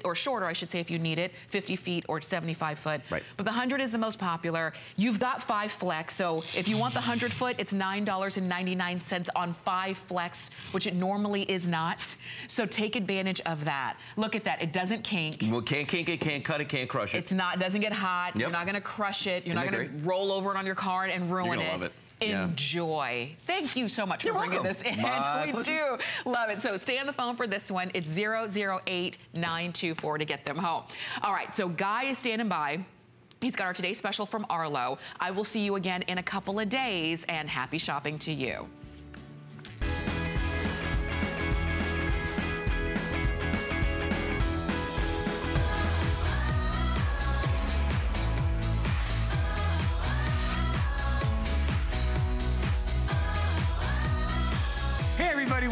it, or shorter, I should say, if you need it, 50 feet or 75 foot. Right. But the 100 is the most popular. You've got five flex, so if you want the 100 foot, it's $9.99 on five flex, which it normally is not. So take advantage of that. Look at that, it doesn't kink. Well, can't kink it, can't cut it, can't crush it. It's not, it doesn't get hot. Yep. You're not gonna crush it. You're Isn't not gonna roll over it on your card and ruin gonna it. love it. Yeah. Enjoy. Thank you so much You're for bringing welcome. this in. My we pleasure. do love it. So stay on the phone for this one. It's 008924 to get them home. All right, so Guy is standing by. He's got our today's special from Arlo. I will see you again in a couple of days and happy shopping to you.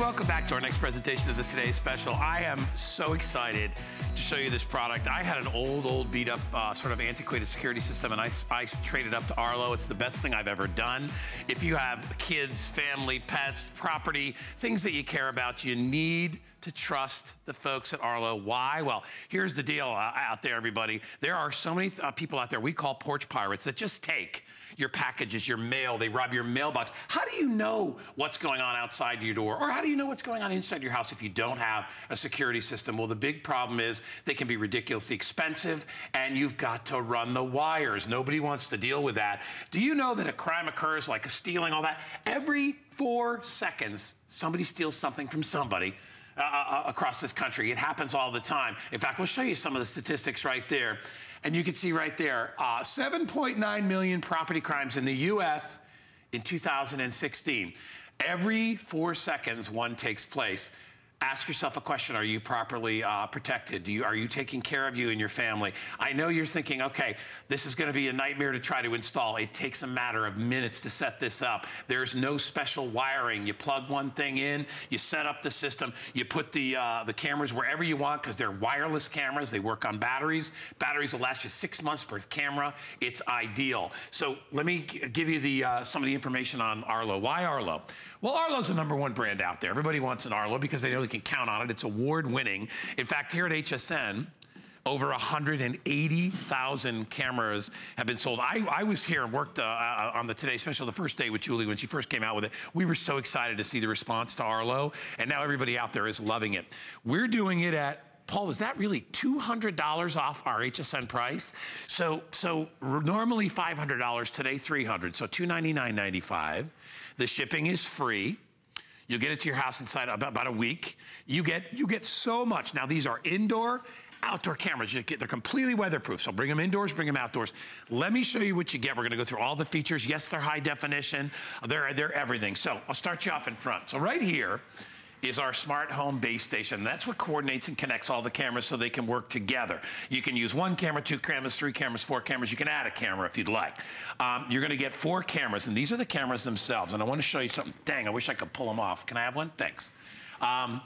Welcome back to our next presentation of the Today Special. I am so excited to show you this product. I had an old, old beat up, uh, sort of antiquated security system and I, I traded up to Arlo. It's the best thing I've ever done. If you have kids, family, pets, property, things that you care about, you need to trust the folks at Arlo. Why? Well, here's the deal uh, out there, everybody. There are so many uh, people out there we call porch pirates that just take your packages, your mail, they rob your mailbox. How do you know what's going on outside your door? Or how do you know what's going on inside your house if you don't have a security system? Well, the big problem is they can be ridiculously expensive and you've got to run the wires. Nobody wants to deal with that. Do you know that a crime occurs like a stealing, all that? Every four seconds, somebody steals something from somebody. Uh, uh, across this country. It happens all the time. In fact, we'll show you some of the statistics right there. And you can see right there, uh, 7.9 million property crimes in the US in 2016. Every four seconds, one takes place. Ask yourself a question. Are you properly uh, protected? Do you, are you taking care of you and your family? I know you're thinking, okay, this is gonna be a nightmare to try to install. It takes a matter of minutes to set this up. There's no special wiring. You plug one thing in, you set up the system, you put the, uh, the cameras wherever you want because they're wireless cameras. They work on batteries. Batteries will last you six months per camera. It's ideal. So let me give you the, uh, some of the information on Arlo. Why Arlo? Well, Arlo's the number one brand out there. Everybody wants an Arlo because they know they can count on it. It's award winning. In fact, here at HSN, over 180,000 cameras have been sold. I, I was here and worked uh, uh, on the Today Special the first day with Julie when she first came out with it. We were so excited to see the response to Arlo, and now everybody out there is loving it. We're doing it at Paul, is that really $200 off our HSN price? So, so normally $500, today $300. so $299.95. The shipping is free. You'll get it to your house inside about, about a week. You get, you get so much. Now, these are indoor, outdoor cameras. You get, they're completely weatherproof. So bring them indoors, bring them outdoors. Let me show you what you get. We're gonna go through all the features. Yes, they're high definition. They're, they're everything. So I'll start you off in front. So right here, is our smart home base station. That's what coordinates and connects all the cameras so they can work together. You can use one camera, two cameras, three cameras, four cameras. You can add a camera if you'd like. Um, you're gonna get four cameras, and these are the cameras themselves. And I wanna show you something. Dang, I wish I could pull them off. Can I have one? Thanks. Um,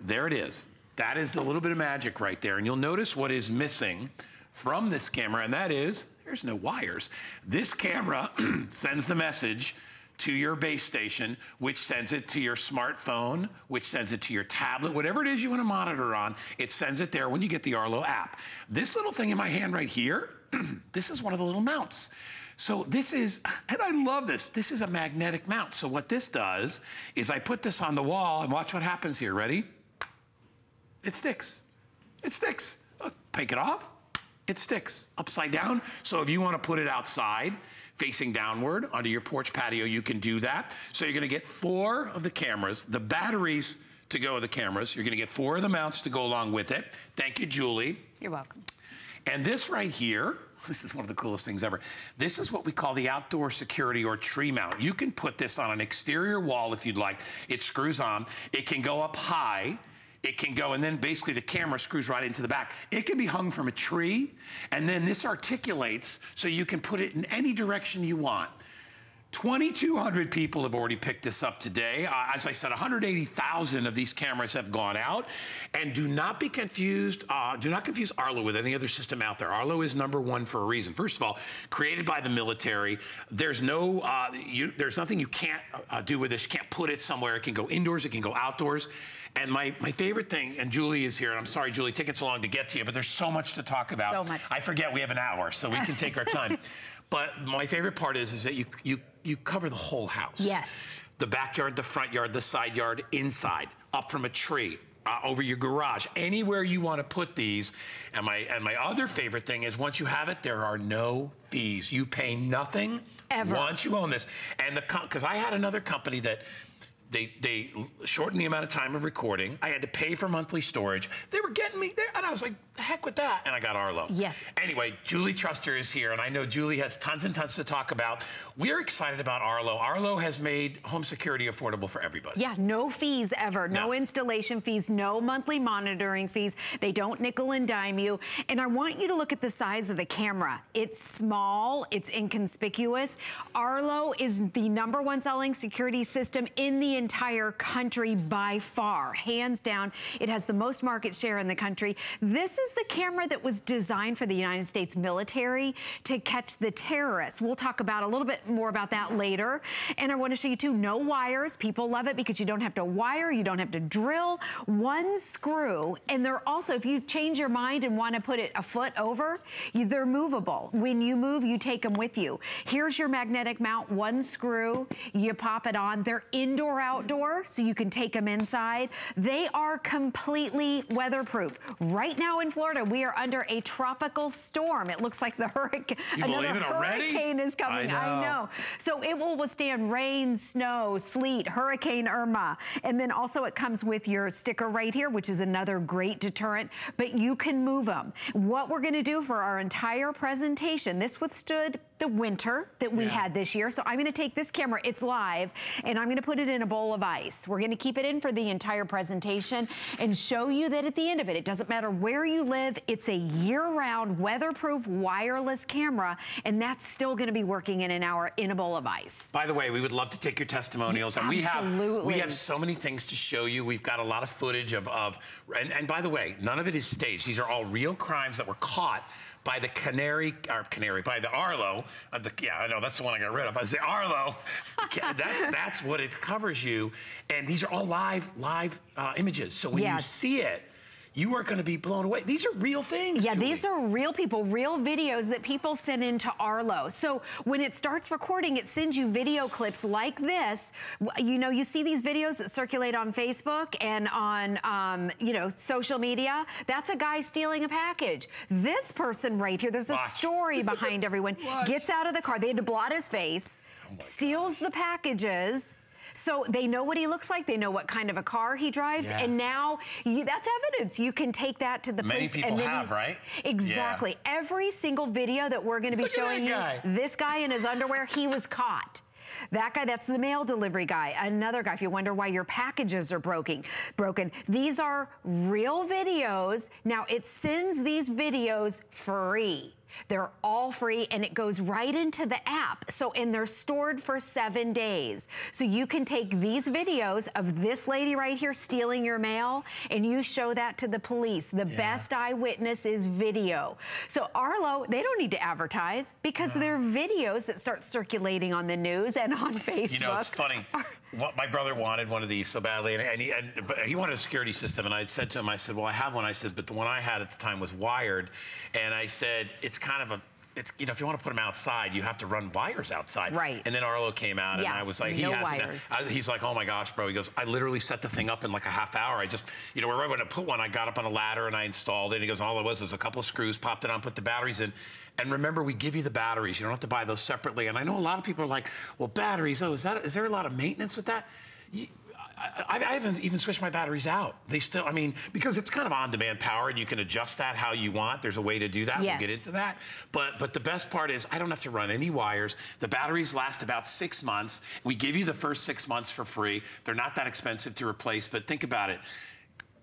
there it is. That is a little bit of magic right there. And you'll notice what is missing from this camera, and that is, there's no wires. This camera sends the message to your base station, which sends it to your smartphone, which sends it to your tablet, whatever it is you want to monitor on, it sends it there when you get the Arlo app. This little thing in my hand right here, this is one of the little mounts. So this is, and I love this, this is a magnetic mount. So what this does is I put this on the wall and watch what happens here, ready? It sticks, it sticks. Uh, Take it off, it sticks upside down. So if you want to put it outside, facing downward onto your porch patio, you can do that. So you're gonna get four of the cameras, the batteries to go with the cameras. You're gonna get four of the mounts to go along with it. Thank you, Julie. You're welcome. And this right here, this is one of the coolest things ever. This is what we call the outdoor security or tree mount. You can put this on an exterior wall if you'd like. It screws on. It can go up high. It can go, and then basically the camera screws right into the back. It can be hung from a tree, and then this articulates so you can put it in any direction you want. 2,200 people have already picked this up today. Uh, as I said, 180,000 of these cameras have gone out. And do not be confused, uh, do not confuse Arlo with any other system out there. Arlo is number one for a reason. First of all, created by the military. There's no, uh, you, there's nothing you can't uh, do with this. You can't put it somewhere. It can go indoors, it can go outdoors. And my, my favorite thing, and Julie is here, and I'm sorry, Julie, taking so long to get to you, but there's so much to talk about. So much. I forget we have an hour, so we can take our time. But my favorite part is, is that you, you, you cover the whole house. Yes. The backyard, the front yard, the side yard, inside, up from a tree, uh, over your garage, anywhere you want to put these. And my and my other favorite thing is once you have it, there are no fees. You pay nothing Ever. once you own this. And the because I had another company that. They, they shortened the amount of time of recording. I had to pay for monthly storage. They were getting me there, and I was like, the heck with that. And I got Arlo. Yes. Anyway, Julie Truster is here, and I know Julie has tons and tons to talk about. We're excited about Arlo. Arlo has made home security affordable for everybody. Yeah, no fees ever. No, No. installation fees, no monthly monitoring fees. They don't nickel and dime you. And I want you to look at the size of the camera. It's small, it's inconspicuous. Arlo is the number one selling security system in the entire country by far, hands down. It has the most market share in the country. This is the camera that was designed for the United States military to catch the terrorists. We'll talk about a little bit more about that later. And I want to show you too, no wires. People love it because you don't have to wire, you don't have to drill. One screw, and they're also, if you change your mind and want to put it a foot over, you, they're movable. When you move, you take them with you. Here's your magnetic mount, one screw, you pop it on. They're indoor, outdoor, so you can take them inside. They are completely weatherproof. Right now in Florida, we are under a tropical storm. It looks like the hurricane, another already? hurricane is coming. I I know. know. So it will withstand rain, snow, sleet, Hurricane Irma. And then also it comes with your sticker right here, which is another great deterrent, but you can move them. What we're gonna do for our entire presentation, this withstood the winter that we Yeah. had this year. So I'm gonna take this camera, it's live, and I'm gonna put it in a bowl of ice. We're gonna keep it in for the entire presentation and show you that at the end of it, it doesn't matter where you live, it's a year-round weatherproof wireless camera, and that's still gonna be working in an hour in a bowl of ice. By the way, we would love to take your testimonials, and we have we have so many things to show you. We've got a lot of footage of of, and, and by the way, none of it is staged. These are all real crimes that were caught by the Canary or Canary by the Arlo. Uh, the, yeah, I know that's the one I got rid of. I say Arlo. That's that's what it covers you, and these are all live live uh, images. So when you see it, you are going to be blown away. These are real things. Yeah, these are real people, real videos that people send into Arlo. So when it starts recording, it sends you video clips like this. You know, you see these videos that circulate on Facebook and on, um, you know, social media. That's a guy stealing a package. This person right here, there's a Watch. story behind everyone, Watch. gets out of the car. They had to blot his face, steals the packages. So they know what he looks like. They know what kind of a car he drives. Yeah. And now you, that's evidence. You can take that to the Many police. people and then have, right? Exactly. Every single video that we're going to be showing you, guy. this guy in his underwear, he was caught. That guy, that's the mail delivery guy. Another guy, if you wonder why your packages are broken, broken. These are real videos. Now, it sends these videos free. They're all free and it goes right into the app. So, and they're stored for seven days. So you can take these videos of this lady right here stealing your mail and you show that to the police. The best eyewitness is video. So Arlo, they don't need to advertise because they're videos that start circulating on the news and on Facebook. You know, it's funny. My brother wanted one of these so badly, and, and, he, and he wanted a security system. And I said to him, I said, "Well, I have one." I said, "But the one I had at the time was wired." And I said, "It's kind of a." It's, you know, if you want to put them outside, you have to run wires outside. Right. And then Arlo came out, and I was like, he has wires. I, he's like, oh my gosh, bro. He goes, I literally set the thing up in like a half hour. I just, you know, when I put one, I got up on a ladder and I installed it. He goes, all it was was a couple of screws, popped it on, put the batteries in. And remember, we give you the batteries. You don't have to buy those separately. And I know a lot of people are like, well, batteries. Oh, is that? Is there a lot of maintenance with that? You, I, I haven't even switched my batteries out. They still, I mean, because it's kind of on-demand power, and you can adjust that how you want. There's a way to do that. Yes. We'll get into that. But but the best part is I don't have to run any wires. The batteries last about six months. We give you the first six months for free. They're not that expensive to replace. But think about it.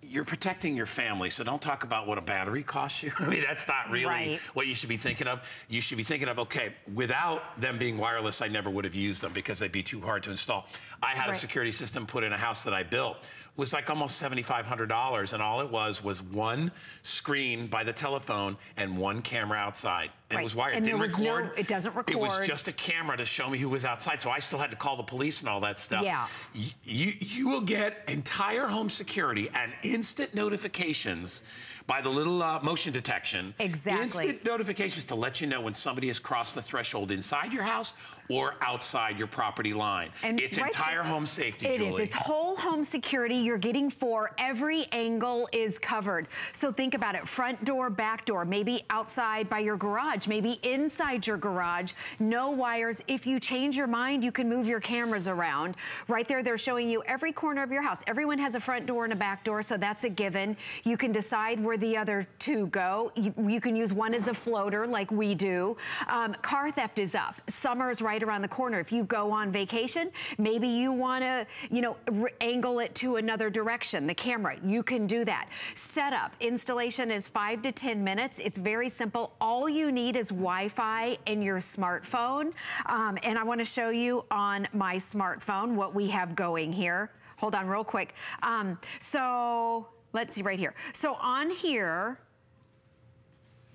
You're protecting your family, so don't talk about what a battery costs you. I mean, that's not really Right. what you should be thinking of. You should be thinking of, okay, without them being wireless, I never would have used them because they'd be too hard to install. I had a security system put in a house that I built. Was like almost $7,500. And all it was was one screen by the telephone and one camera outside. And Right. it was wired. And it didn't there was no- record. it doesn't record. It was just a camera to show me who was outside. So I still had to call the police and all that stuff. Yeah. You, you will get entire home security and instant notifications by the little uh, motion detection. Exactly. Instant notifications to let you know when somebody has crossed the threshold inside your house or outside your property line. And it's right entire there- home safety, It is. Julie. It's whole home security. You're getting four. Every angle is covered. So think about it. Front door, back door, maybe outside by your garage, maybe inside your garage. No wires. If you change your mind, you can move your cameras around. Right there, they're showing you every corner of your house. Everyone has a front door and a back door, so that's a given. You can decide where the other two go. You, you can use one as a floater like we do. Um, car theft is up. Summer is right around the corner. If you go on vacation, maybe you want to, you know, angle it to another direction, the camera. You can do that. Setup, installation is five to 10 minutes. It's very simple. All you need is Wi-Fi and your smartphone. Um, and I want to show you on my smartphone what we have going here. Hold on real quick. Um, so let's see right here. So on here,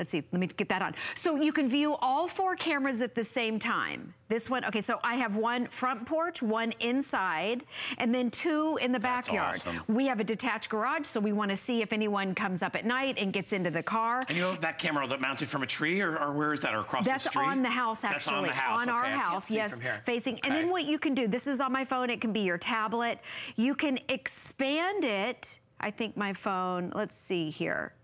Let's see, let me get that on. So you can view all four cameras at the same time. This one, okay, so I have one front porch, one inside, and then two in the That's backyard. awesome. We have a detached garage, so we wanna see if anyone comes up at night and gets into the car. and you know that camera that mounted from a tree, or, or where is that, or across That's the street? That's on the house, That's actually. on the house. our okay, can't house, yes, facing. And then what you can do, this is on my phone, it can be your tablet. You can expand it. I think my phone, let's see here.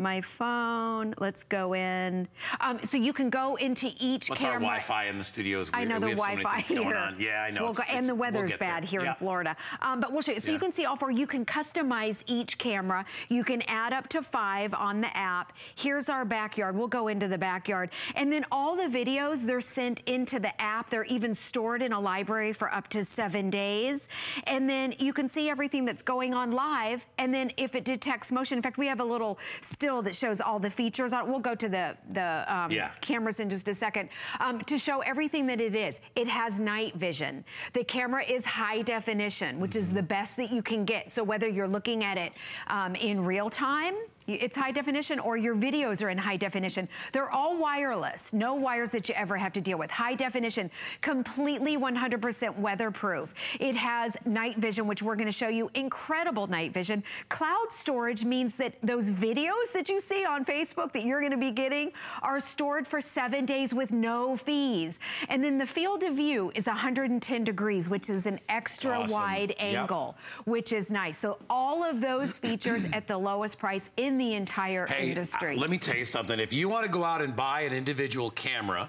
My phone, let's go in. Um, so you can go into each camera. What's camera. our Wi-Fi in the studio is I know we the Wi-Fi things here. going on. Yeah, I know. We'll go, and the we'll weather's there. bad here Yeah. in Florida. Um, but we'll show you. So Yeah. you can see all four. You can customize each camera. You can add up to five on the app. Here's our backyard. We'll go into the backyard. And then all the videos, they're sent into the app. They're even stored in a library for up to seven days. And then you can see everything that's going on live. And then if it detects motion, in fact, we have a little still that shows all the features on it. We'll go to the, the um, Yeah. cameras in just a second um, to show everything that it is. It has night vision. The camera is high definition, which is the best that you can get. So whether you're looking at it um, in real time, it's high definition, or your videos are in high definition. They're all wireless, no wires that you ever have to deal with. High definition, completely 100% weatherproof. It has night vision, which we're gonna show you, incredible night vision. Cloud storage means that those videos that you see on Facebook that you're gonna be getting are stored for seven days with no fees. And then the field of view is 110 degrees, which is an extra Awesome. wide Yep. angle, which is nice. So all of those features at the lowest price in the entire Hey, industry. uh, let me tell you something. If you want to go out and buy an individual camera,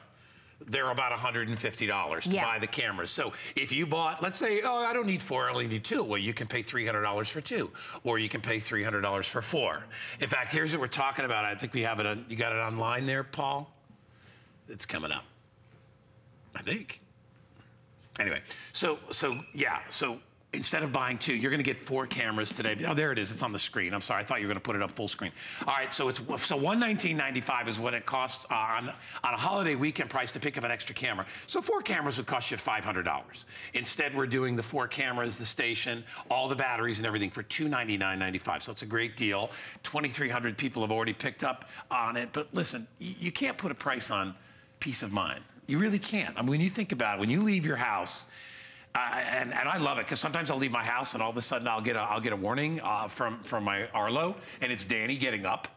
they're about $150 to Yeah. buy the cameras. So if you bought, let's say, oh, I don't need four, I only need two. Well, you can pay $300 for two, or you can pay $300 for four. In fact, here's what we're talking about. I think we have it on, you got it online there, Paul? It's coming up. I think. Anyway, so so yeah, so instead of buying two, you're going to get four cameras today. Oh, there it is. It's on the screen. I'm sorry. I thought you were going to put it up full screen. All right, so it's so 119.95 is what it costs uh, on on a holiday weekend price to pick up an extra camera. So four cameras would cost you $500. Instead, we're doing the four cameras, the station, all the batteries and everything for $299.95. So it's a great deal. 2,300 people have already picked up on it. But listen, you can't put a price on peace of mind. You really can't. I mean, when you think about it, when you leave your house, uh, and, and I love it because sometimes I'll leave my house and all of a sudden I'll get a, I'll get a warning uh, from, from my Arlo and it's Danny getting up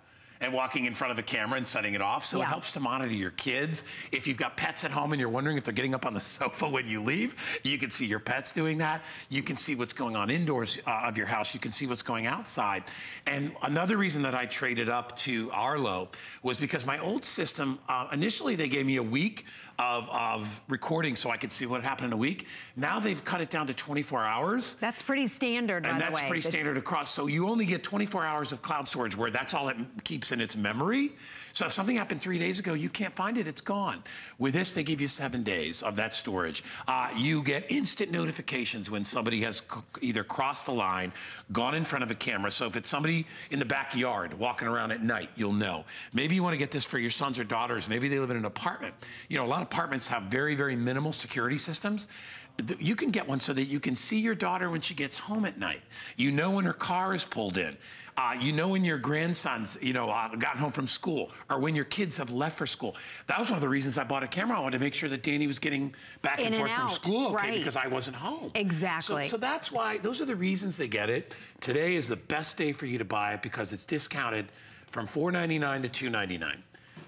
and walking in front of a camera and setting it off. So Yeah. it helps to monitor your kids. If you've got pets at home and you're wondering if they're getting up on the sofa when you leave, you can see your pets doing that. You can see what's going on indoors uh, of your house. You can see what's going outside. And another reason that I traded up to Arlo was because my old system, uh, initially they gave me a week of, of recording so I could see what happened in a week. Now they've cut it down to 24 hours. That's pretty standard, by And that's pretty standard across. So you only get 24 hours of cloud storage where that's all it keeps in its memory. So if something happened three days ago, you can't find it, it's gone. With this, they give you seven days of that storage. Uh, you get instant notifications when somebody has either crossed the line, gone in front of a camera. So if it's somebody in the backyard walking around at night, you'll know. Maybe you want to get this for your sons or daughters. Maybe they live in an apartment. You know, a lot of apartments have very, very minimal security systems. You can get one so that you can see your daughter when she gets home at night. You know when her car is pulled in. Uh, you know when your grandsons, you know, uh, gotten home from school, or when your kids have left for school. That was one of the reasons I bought a camera. I wanted to make sure that Danny was getting back In and and forth from school okay right. because I wasn't home. Exactly. So, so that's why those are the reasons they get it. Today is the best day for you to buy it because it's discounted from $4.99 to $2.99.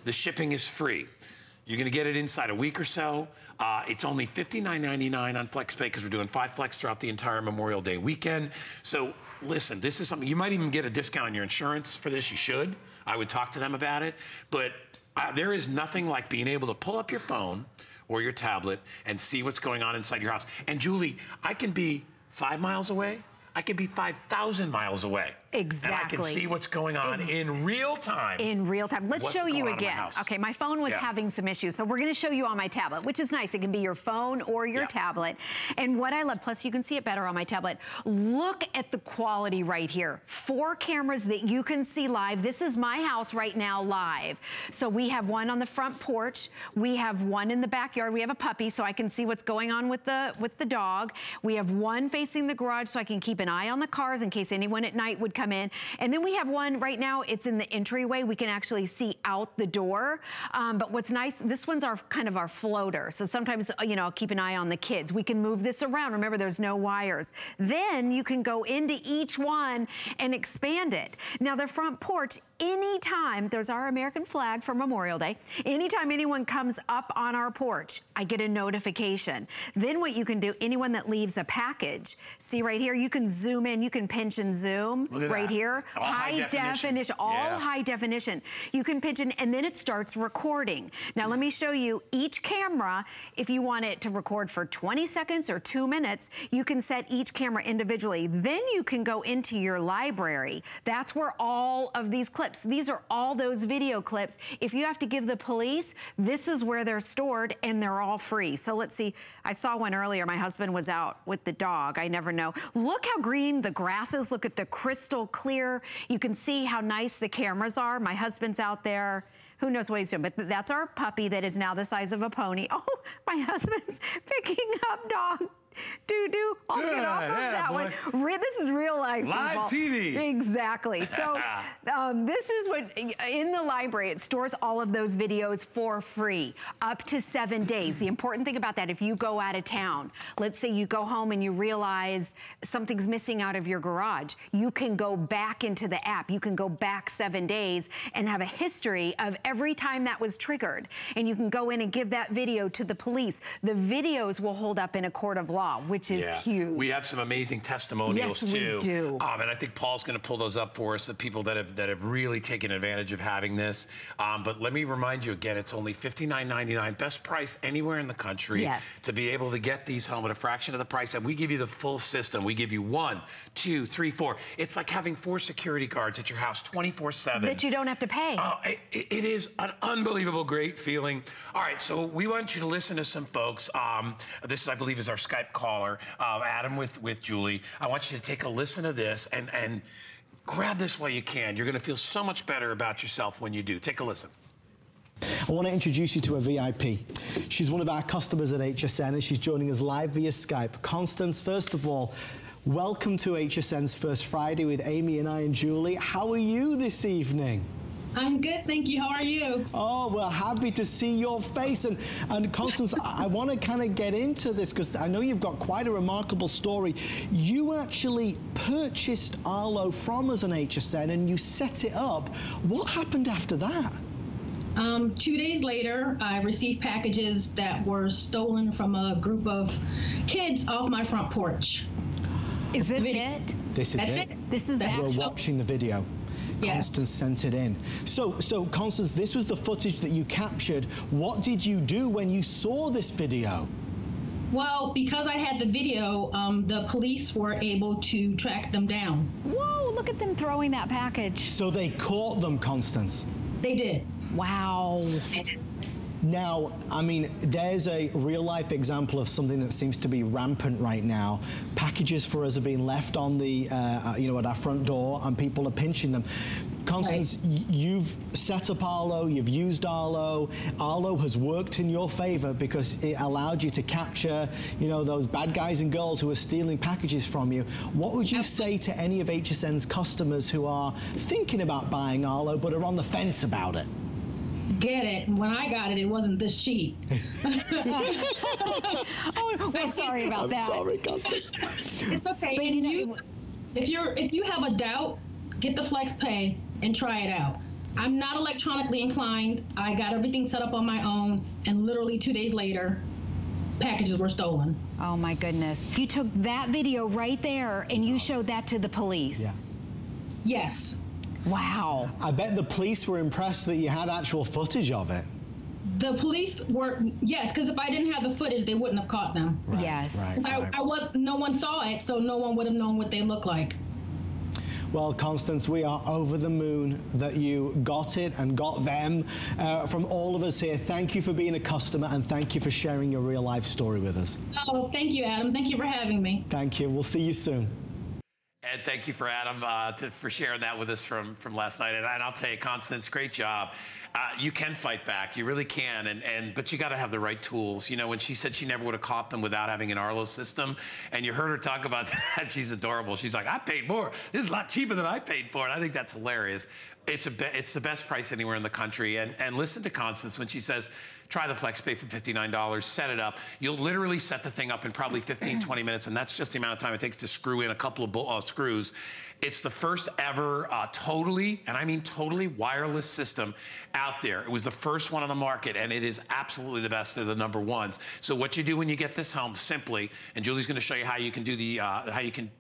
The shipping is free. You're going to get it inside a week or so. Uh, it's only $59.99 on FlexPay because we're doing five Flex throughout the entire Memorial Day weekend. So listen, this is something you might even get a discount on your insurance for this. You should. I would talk to them about it. But uh, there is nothing like being able to pull up your phone or your tablet and see what's going on inside your house. And Julie, I can be five miles away. I can be 5,000 miles away. And I can see what's going on Ex- in real time. in real time. Let's show you on in my again. Okay, my phone was Yeah. having some issues, so we're gonna show you on my tablet, which is nice. It can be your phone or your Yeah. tablet. And what I love, plus you can see it better on my tablet. Look at the quality right here. Four cameras that you can see live. This is my house right now live. So we have one on the front porch. We have one in the backyard. We have a puppy, so I can see what's going on with the with the dog. We have one facing the garage, so I can keep an eye on the cars in case anyone at night would come in. And then we have one right now. It's in the entryway. We can actually see out the door. Um, but what's nice, this one's our kind of our floater. So sometimes uh, you know, I'll keep an eye on the kids. We can move this around. Remember, there's no wires. Then you can go into each one and expand it. Now the front porch. Anytime there's our American flag for Memorial Day, anytime anyone comes up on our porch, I get a notification. Then what you can do, anyone that leaves a package, see right here, you can zoom in, you can pinch and zoom Right that. here. All high definition. all Yeah. high definition. You can pinch in and then it starts recording. Now let me show you each camera, if you want it to record for 20 seconds or two minutes, you can set each camera individually. Then you can go into your library. That's where all of these clips, these are all those video clips. If you have to give the police, this is where they're stored and they're all free. So let's see, I saw one earlier. My husband was out with the dog. I never know. Look how green the grass is. Look at the crystal clear. You can see how nice the cameras are. My husband's out there. Who knows what he's doing? But that's our puppy that is now the size of a pony. Oh, my husband's picking up dog. Doo doo. I'll get off of yeah, that boy. one. Re- this is real life. Live people. TV. Exactly. So um, this is what in the library it stores all of those videos for free, up to seven days. The important thing about that, if you go out of town, let's say you go home and you realize something's missing out of your garage, you can go back into the app. You can go back seven days and have a history of every time that was triggered, and you can go in and give that video to the police. The videos will hold up in a court of law, which is huge. We have some amazing testimonials Yes, we too. do. Um, and I think Paul's going to pull those up for us. The people that have that have really taken advantage of having this. Um, but let me remind you again, it's only $59.99, best price anywhere in the country. Yes. To be able to get these home at a fraction of the price, and we give you the full system. We give you one, two, three, four. It's like having four security guards at your house, 24/7. that you don't have to pay. Oh, it, it is an unbelievable, great feeling. All right, so we want you to listen to some folks. Um, this, I believe, is our Skype caller, uh, Adam with with Julie. I want you to take a listen to this and and grab this while you can. You're going to feel so much better about yourself when you do. Take a listen. I want to introduce you to a VIP. She's one of our customers at HSN and she's joining us live via Skype. Constance, first of all, welcome to HSN's First Friday with Amy and I and Julie. How are you this evening? I'm good, thank you. How are you? Oh, we're happy to see your face. And, and Constance, I, I want to kind of get into this because I know you've got quite a remarkable story. You actually purchased Arlo from us on HSN and you set it up. What happened after that? Um, two days later, I received packages that were stolen from a group of kids off my front porch. is this video- it? This is That's it. it. This is That's that. We're watching the video. Yes. Constance sent it in. So, so Constance, this was the footage that you captured. What did you do when you saw this video? Well, because I had the video, um, the police were able to track them down. Whoa, look at them throwing that package. So they caught them, Constance. They did. Wow. They did. Now, I mean, there's a real life example of something that seems to be rampant right now. Packages for us are being left on the, uh, you know, at our front door, and people are pinching them. Constance, right. you've set up Arlo, you've used Arlo. Arlo has worked in your favor because it allowed you to capture, you know, those bad guys and girls who are stealing packages from you. What would you say to any of HSN's customers who are thinking about buying Arlo but are on the fence about it? Get it. When I got it, it wasn't this cheap. oh, we're sorry about I'm that. sorry, Constance. It's okay. But you, if you're if you have a doubt, get the Flex Pay and try it out. I'm not electronically inclined. I got everything set up on my own, and literally two days later, packages were stolen. Oh my goodness. You took that video right there and you showed that to the police. Yeah. Yes. Wow. I bet the police were impressed that you had actual footage of it. The police were yes, because if I didn't have the footage, they wouldn't have caught them. Right, yes. Right, I, I was no one saw it, so no one would have known what they look like. Well, Constance, we are over the moon that you got it and got them. Uh, from all of us here, thank you for being a customer and thank you for sharing your real life story with us. Oh, thank you, Adam. Thank you for having me. Thank you. We'll see you soon. And thank you for Adam uh, to, for sharing that with us from, from last night. And, and I'll tell you, Constance, great job. Uh, you can fight back, you really can. And, and but you got to have the right tools. You know, when she said she never would have caught them without having an Arlo system, and you heard her talk about that, she's adorable. She's like, I paid more. This is a lot cheaper than I paid for it. I think that's hilarious. It's a it's the best price anywhere in the country. And and listen to Constance when she says, try the FlexPay for $59, set it up. You'll literally set the thing up in probably 15, 20 minutes, and that's just the amount of time it takes to screw in a couple of uh, screws. It's the first ever uh, totally, and I mean totally wireless system out there. It was the first one on the market, and it is absolutely the best. of the number ones. So what you do when you get this home, simply, and Julie's going to show you how you can do the, uh, how you can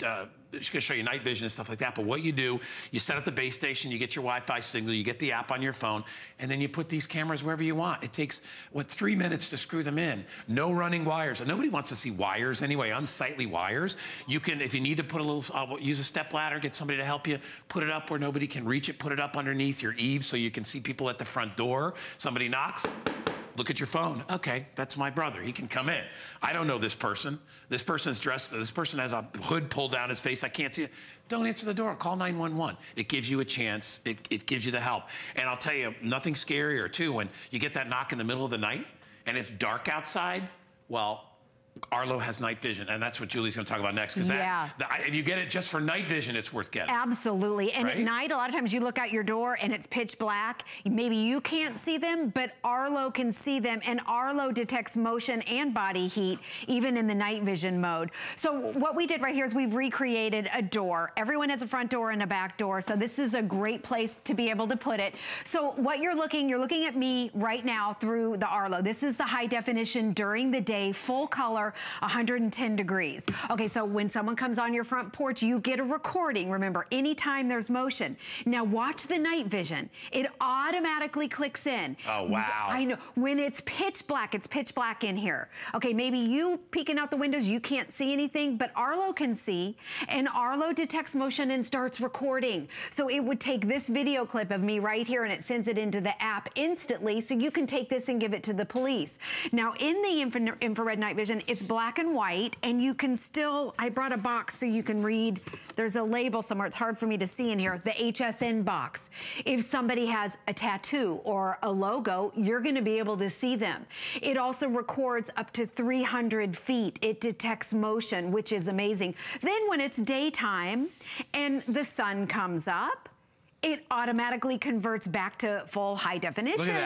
going to show you night vision and stuff like that. But what you do, you set up the base station, you get your Wi-Fi signal, you get the app on your phone, and then you put these cameras wherever you want. It takes, what, three minutes to screw them in. No running wires. And nobody wants to see wires anyway, unsightly wires. You can, if you need to put a little, uh, use a step ladder, get somebody to help you, put it up where nobody can reach it, put it up underneath your eaves so you can see people at the front door. Somebody knocks, look at your phone. Okay, that's my brother. He can come in. I don't know this person. This person's dressed, this person has a hood pulled down his face. I can't see it. Don't answer the door. Call 911. It gives you a chance. It, it gives you the help. And I'll tell you, nothing scarier, too, when you get that knock in the middle of the night and it's dark outside. Well, Arlo has night vision, and that's what Julie's going to talk about next. Because yeah. if you get it just for night vision, it's worth getting. Absolutely. And right? at night, a lot of times you look out your door and it's pitch black. Maybe you can't see them, but Arlo can see them, and Arlo detects motion and body heat, even in the night vision mode. So what we did right here is we've recreated a door. Everyone has a front door and a back door, so this is a great place to be able to put it. So what you're looking, you're looking at me right now through the Arlo. This is the high definition during the day, full color 110 degrees. Okay, so when someone comes on your front porch, you get a recording. Remember, anytime there's motion. Now watch the night vision. It automatically clicks in. Oh, wow. I know. When it's pitch black, it's pitch black in here. Okay, maybe you peeking out the windows, you can't see anything, but Arlo can see, and Arlo detects motion and starts recording. So it would take this video clip of me right here and it sends it into the app instantly, so you can take this and give it to the police. Now, in the infrared night vision, it's black and white, and you can still, I brought a box so you can read. There's a label somewhere. It's hard for me to see in here. The HSN box. If somebody has a tattoo or a logo, you're going to be able to see them. It also records up to 300 feet. It detects motion, which is amazing. Then when it's daytime and the sun comes up, it automatically converts back to full high definition,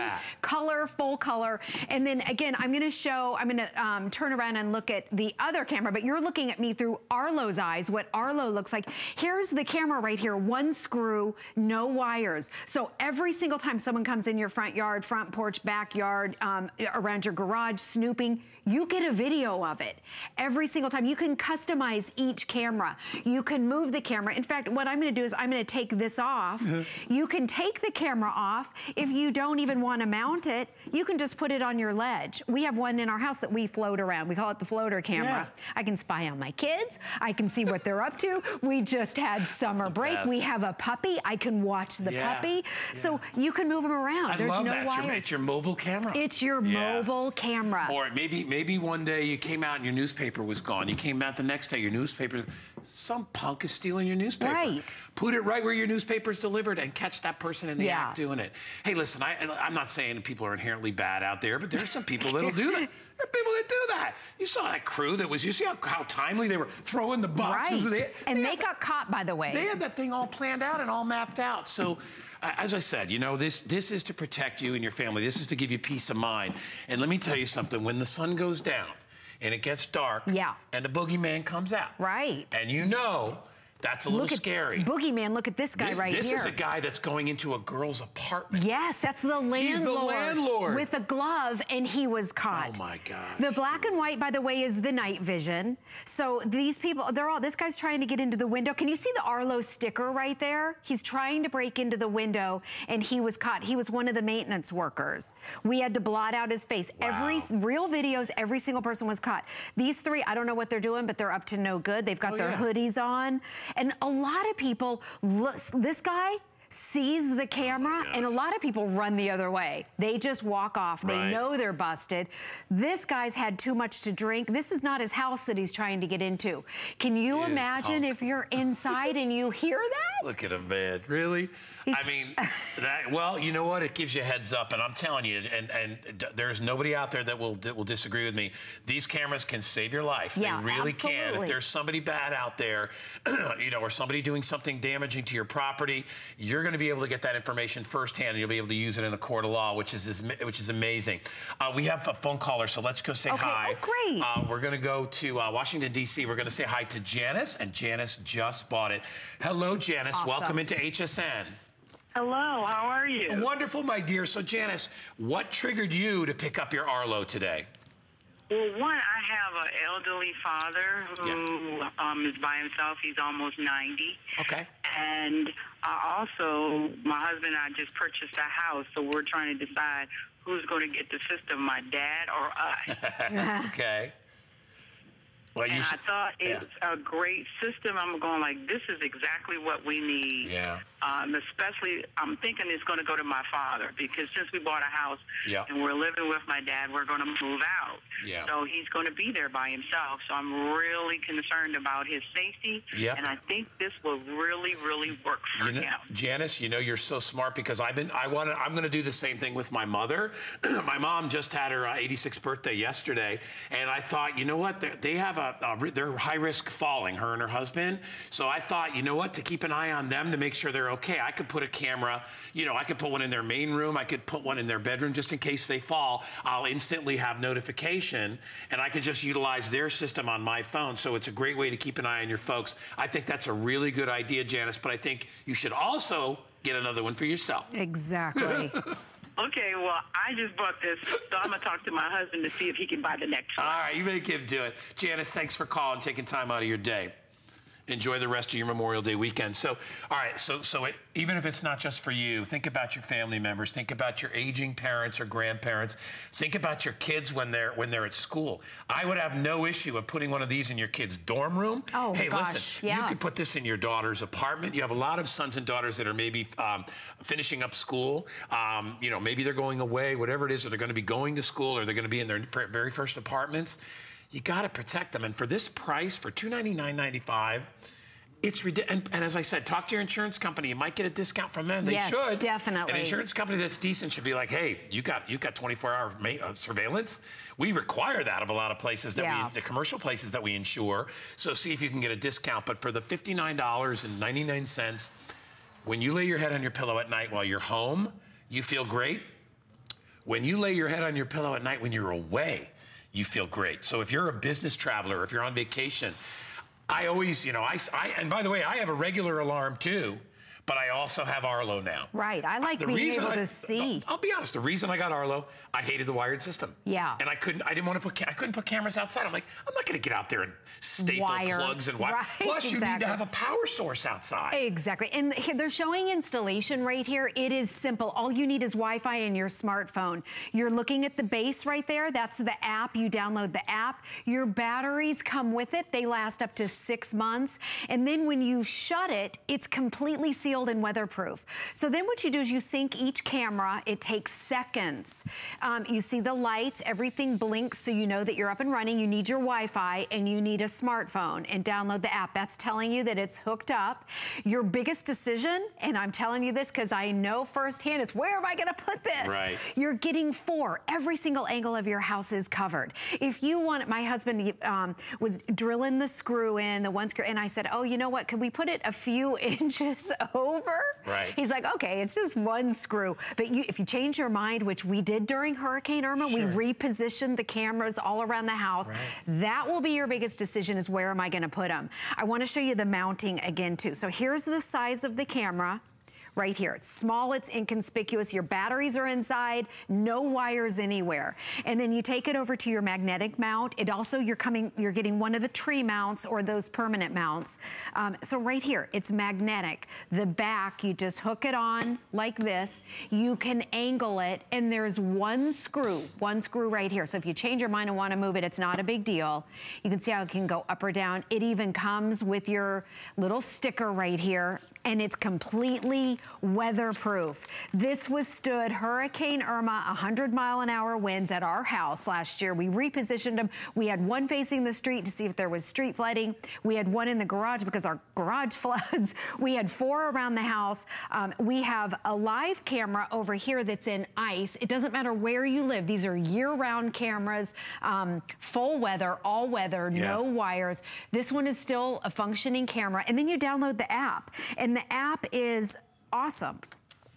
color, full color. And then again, I'm gonna show, I'm gonna um, turn around and look at the other camera, but you're looking at me through Arlo's eyes, what Arlo looks like. Here's the camera right here, one screw, no wires. So every single time someone comes in your front yard, front porch, backyard, um, around your garage, snooping, you get a video of it. Every single time. You can customize each camera. You can move the camera. In fact, what I'm gonna do is I'm gonna take this off you can take the camera off. If you don't even want to mount it, you can just put it on your ledge. We have one in our house that we float around. We call it the floater camera. Yeah. I can spy on my kids. I can see what they're up to. We just had summer break. best. We have a puppy. I can watch the Yeah. puppy. So you can move them around. I There's love no that. Wires. it's your mobile camera. It's your Yeah. mobile camera. Or maybe maybe one day you came out and your newspaper was gone. You came out the next day, your newspaper, some punk is stealing your newspaper. Right. Put it right where your newspaper's delivered and catch that person in the Yeah. act doing it. Hey, listen, I, I'm not saying people are inherently bad out there, but there's some people that'll do that. There are people that do that. You saw that crew that was, you see how, how timely they were throwing the boxes. right. They, and they they got caught, by the way. they had that thing all planned out and all mapped out. So, uh, as I said, you know, this this is to protect you and your family. This is to give you peace of mind. And let me tell you something: when the sun goes down and it gets dark, Yeah. and the boogeyman comes out, Right. and you know that's a little look at scary. Boogeyman, look at this guy this right this here. is a guy that's going into a girl's apartment. Yes, that's the landlord. He's the landlord. With a glove, and he was caught. Oh, my gosh. The black and white, by the way, is the night vision. So these people, they're all, this guy's trying to get into the window. Can you see the Arlo sticker right there? He's trying to break into the window, and he was caught. He was one of the maintenance workers. We had to blot out his face. Wow. Every real videos, every single person was caught. These three, I don't know what they're doing, but they're up to no good. They've got Oh, their yeah. hoodies on. And a lot of people, this guy, sees the camera oh and a lot of people run the other way. They just walk off. They Right. know they're busted. This guy's had too much to drink. This is not his house that he's trying to get into. Can you Dude, imagine punk. if you're inside and you hear that? Look at him, man. Really? I mean, that. Well, you know what? It gives you a heads up, and I'm telling you, and and there's nobody out there that will that will disagree with me. These cameras can save your life. Yeah, they really can. If there's somebody bad out there, you know, or somebody doing something damaging to your property, you're going to be able to get that information firsthand, and you'll be able to use it in a court of law, which is is- which is amazing. Uh, we have a phone caller, so let's go say Okay. hi. Oh, great. Uh, we're going to go to uh, Washington D.C. We're going to say hi to Janice, and Janice just bought it. Hello, Janice. Awesome. Welcome into HSN. Hello, how are you? Wonderful, my dear. So, Janice, what triggered you to pick up your Arlo today? Well, one, I have an elderly father who um, is by himself. He's almost 90. Okay. And uh, also, my husband and I just purchased a house, so we're trying to decide who's going to get the system, my dad or us. okay. Well, and I should- thought yeah. it's a great system. I'm going like, this is exactly what we need. Yeah. Um, especially, I'm thinking it's going to go to my father because since we bought a house Yeah. and we're living with my dad, we're going to move out. Yeah. So he's going to be there by himself. So I'm really concerned about his safety. Yep. And I think this will really, really work for You know, him. Janice, you know you're so smart because I've been I want I'm going to do the same thing with my mother. my mom just had her uh, 86th birthday yesterday, and I thought, you know what, They're- they have a, a they're high risk falling, her and her husband. So I thought, you know what, to keep an eye on them to make sure they're okay, I could put a camera, you know, I could put one in their main room, I could put one in their bedroom just in case they fall. I'll instantly have notification, and I can just utilize their system on my phone. So it's a great way to keep an eye on your folks. I think that's a really good idea, Janice. But I think you should also get another one for yourself. Exactly. Okay, well, I just bought this, so I'm going to talk to my husband to see if he can buy the next one. All right, you make him do it. Janice, thanks for calling, taking time out of your day. Enjoy the rest of your Memorial Day weekend. So, all right, so so it, even if it's not just for you, think about your family members. Think about your aging parents or grandparents. Think about your kids when they're when they're at school. I would have no issue of putting one of these in your kid's dorm room. Oh, hey, gosh, listen, yeah. you could put this in your daughter's apartment. You have a lot of sons and daughters that are maybe um, finishing up school. Um, you know, maybe they're going away, whatever it is, or they're going to be going to school, or they're going to be in their very first apartments. You got to protect them, and for this price, for two ninety nine ninety five. It's ridiculous. And, and as I said, talk to your insurance company. You might get a discount from them. They Yes, should. definitely. An insurance company that's decent should be like, hey, you got you got 24 hour uh, surveillance. We require that of a lot of places that Yeah. we, the commercial places that we insure. So see if you can get a discount. But for the $59.99, when you lay your head on your pillow at night while you're home, you feel great. When you lay your head on your pillow at night when you're away, you feel great. So if you're a business traveler, if you're on vacation, I always, you know, I, I and by the way, I have a regular alarm too. But I also have Arlo now. Right. I like The being able I- to see. I'll be honest. The reason I got Arlo, I hated the wired system. Yeah. And I couldn't. I didn't want to put. I couldn't put cameras outside. I'm like, I'm not going to get out there and staple Wire. plugs and wire. Right, Plus, you need to have a power source outside. Exactly. And they're showing installation right here. It is simple. All you need is Wi-Fi and your smartphone. You're looking at the base right there. That's the app. You download the app. Your batteries come with it. They last up to six months. And then when you shut it, it's completely sealed and weatherproof. So then what you do is you sync each camera. It takes seconds. Um, you see the lights. Everything blinks so you know that you're up and running. You need your Wi-Fi and you need a smartphone and download the app. That's telling you that it's hooked up. Your biggest decision, and I'm telling you this because I know firsthand, is where am I gonna put this? Right. You're getting four. Every single angle of your house is covered. If you want, my husband um, was drilling the screw in, the one screw, and I said, oh, you know what, could we put it a few inches over? Right. He's like, okay, it's just one screw. But you, if you change your mind, which we did during Hurricane Irma, we repositioned the cameras all around the house. That will be your biggest decision is where am I gonna put them? I wanna show you the mounting again too. So here's the size of the camera right here. It's small, it's inconspicuous. Your batteries are inside, no wires anywhere. And then you take it over to your magnetic mount. It also, you're coming, you're getting one of the tree mounts or those permanent mounts. Um, so right here, it's magnetic. The back, you just hook it on like this. You can angle it and there's one screw, one screw right here. So if you change your mind and wanna move it, it's not a big deal. You can see how it can go up or down. It even comes with your little sticker right here and it's completely weatherproof. This withstood Hurricane Irma 100 mile an hour winds at our house last year. We repositioned them. We had one facing the street to see if there was street flooding. We had one in the garage because our garage floods. We had four around the house. Um, we have a live camera over here that's in ice. It doesn't matter where you live. These are year-round cameras, um, full weather, all weather, Yeah. no wires. This one is still a functioning camera. And then you download the app. And the app is awesome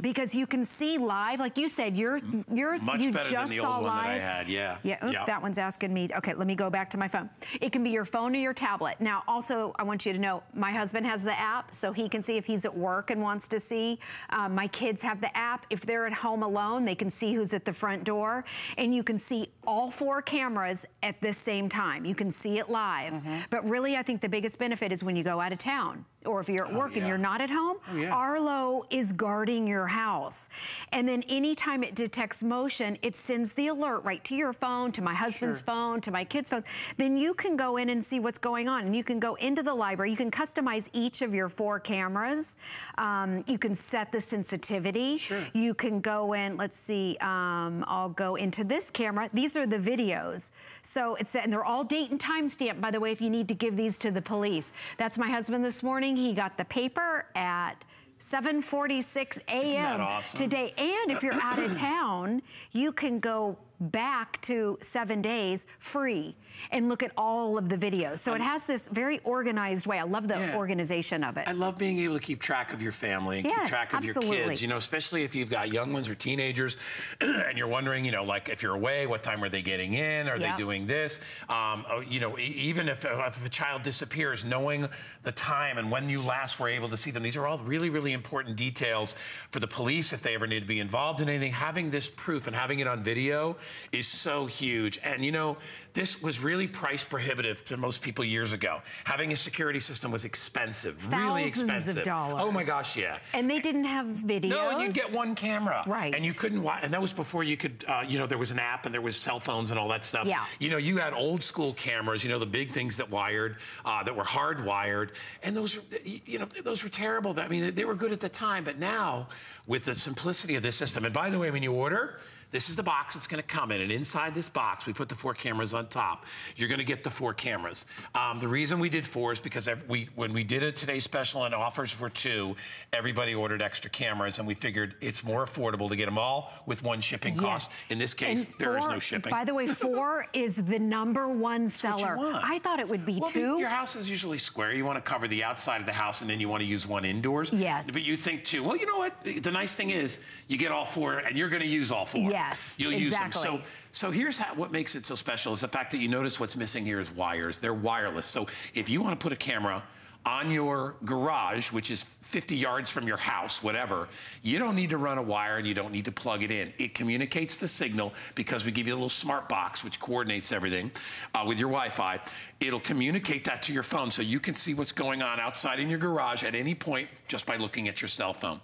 because you can see live, like you said, your yours Much you better just than the saw one live. that I had, yeah. Yeah, oops, Yeah. that one's asking me. Okay, let me go back to my phone. It can be your phone or your tablet. Now, also, I want you to know, my husband has the app, so he can see if he's at work and wants to see. Um, my kids have the app. If they're at home alone, they can see who's at the front door, and you can see all four cameras at the same time. You can see it live. Mm-hmm. But really, I think the biggest benefit is when you go out of town, or if you're at work and Oh, yeah. you're not at home, yeah. Arlo is guarding your house. And then anytime it detects motion, it sends the alert right to your phone, to my husband's phone, to my kid's phone. Then you can go in and see what's going on. And you can go into the library. You can customize each of your four cameras. Um, you can set the sensitivity. Sure. You can go in, let's see, um, I'll go into this camera. These are the videos. So it's, and they're all date and time stamped, by the way, if you need to give these to the police. That's my husband this morning. He got the paper at 7.46 a.m. awesome? today. And if you're out of town, you can go back to seven days free and look at all of the videos. So it has this very organized way. I love the Yeah. organization of it. I love being able to keep track of your family and Yes, keep track of your kids. You know, especially if you've got young ones or teenagers, and you're wondering, you know, like if you're away, what time are they getting in? Are Yep. they doing this? Um, oh, you know, even if, if a child disappears, knowing the time and when you last were able to see them. These are all really, really important details for the police if they ever need to be involved in anything. Having this proof and having it on video is so huge. And you know, this was really price prohibitive to most people years ago. Having a security system was expensive, really Thousands expensive. of dollars. Oh my gosh, yeah. And they didn't have videos. No, and you'd get one camera. Right. And you couldn't watch, and that was before you could, uh, you know, there was an app and there was cell phones and all that stuff. Yeah. You know, you had old school cameras, you know, the big things that wired, uh, that were hardwired, and those, you know, those were terrible. I mean, they were good at the time, but now with the simplicity of this system, and by the way, when you order, this is the box it's going to come in, and inside this box, we put the four cameras on top. You're going to get the four cameras. Um, the reason we did four is because we, when we did a today special and offers for two, everybody ordered extra cameras, and we figured it's more affordable to get them all with one shipping Yeah. cost. In this case, And there is four- no shipping. By the way, four is the number one what you seller. want. I thought it would be well, two. Your house is usually square. You want to cover the outside of the house, and then you want to use one indoors. Yes. But you think two. Well, you know what? The nice thing is, you get all four, and you're going to use all four. Yes, You'll use them. So, so here's how, what makes it so special is the fact that you notice what's missing here is wires. They're wireless. So if you want to put a camera on your garage, which is 50 yards from your house, whatever, you don't need to run a wire and you don't need to plug it in. It communicates the signal because we give you a little smart box which coordinates everything uh, with your Wi-Fi. It'll communicate that to your phone so you can see what's going on outside in your garage at any point just by looking at your cell phone.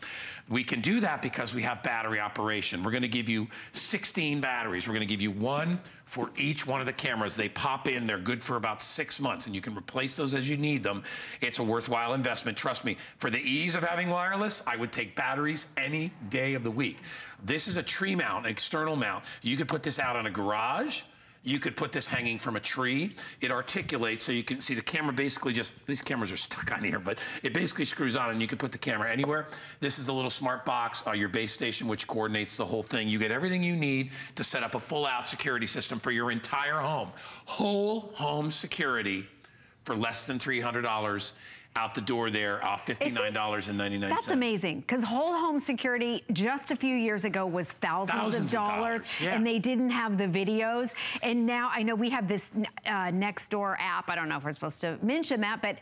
We can do that because we have battery operation. We're gonna give you 16 batteries. We're gonna give you one for each one of the cameras. They pop in, they're good for about six months, and you can replace those as you need them. It's a worthwhile investment, trust me. For the ease of having wireless, I would take batteries any day of the week. This is a tree mount, an external mount. You could put this out on a garage, you could put this hanging from a tree. It articulates so you can see the camera basically just, these cameras are stuck on here, but it basically screws on and you can put the camera anywhere. This is the little smart box, uh, your base station, which coordinates the whole thing. You get everything you need to set up a full out security system for your entire home. Whole home security for less than $300 out the door there, uh, $59.99. That's amazing because whole home security just a few years ago was thousands, Thousands of of dollars, dollars, yeah. and they didn't have the videos. And now I know we have this uh, Nextdoor app. I don't know if we're supposed to mention that, but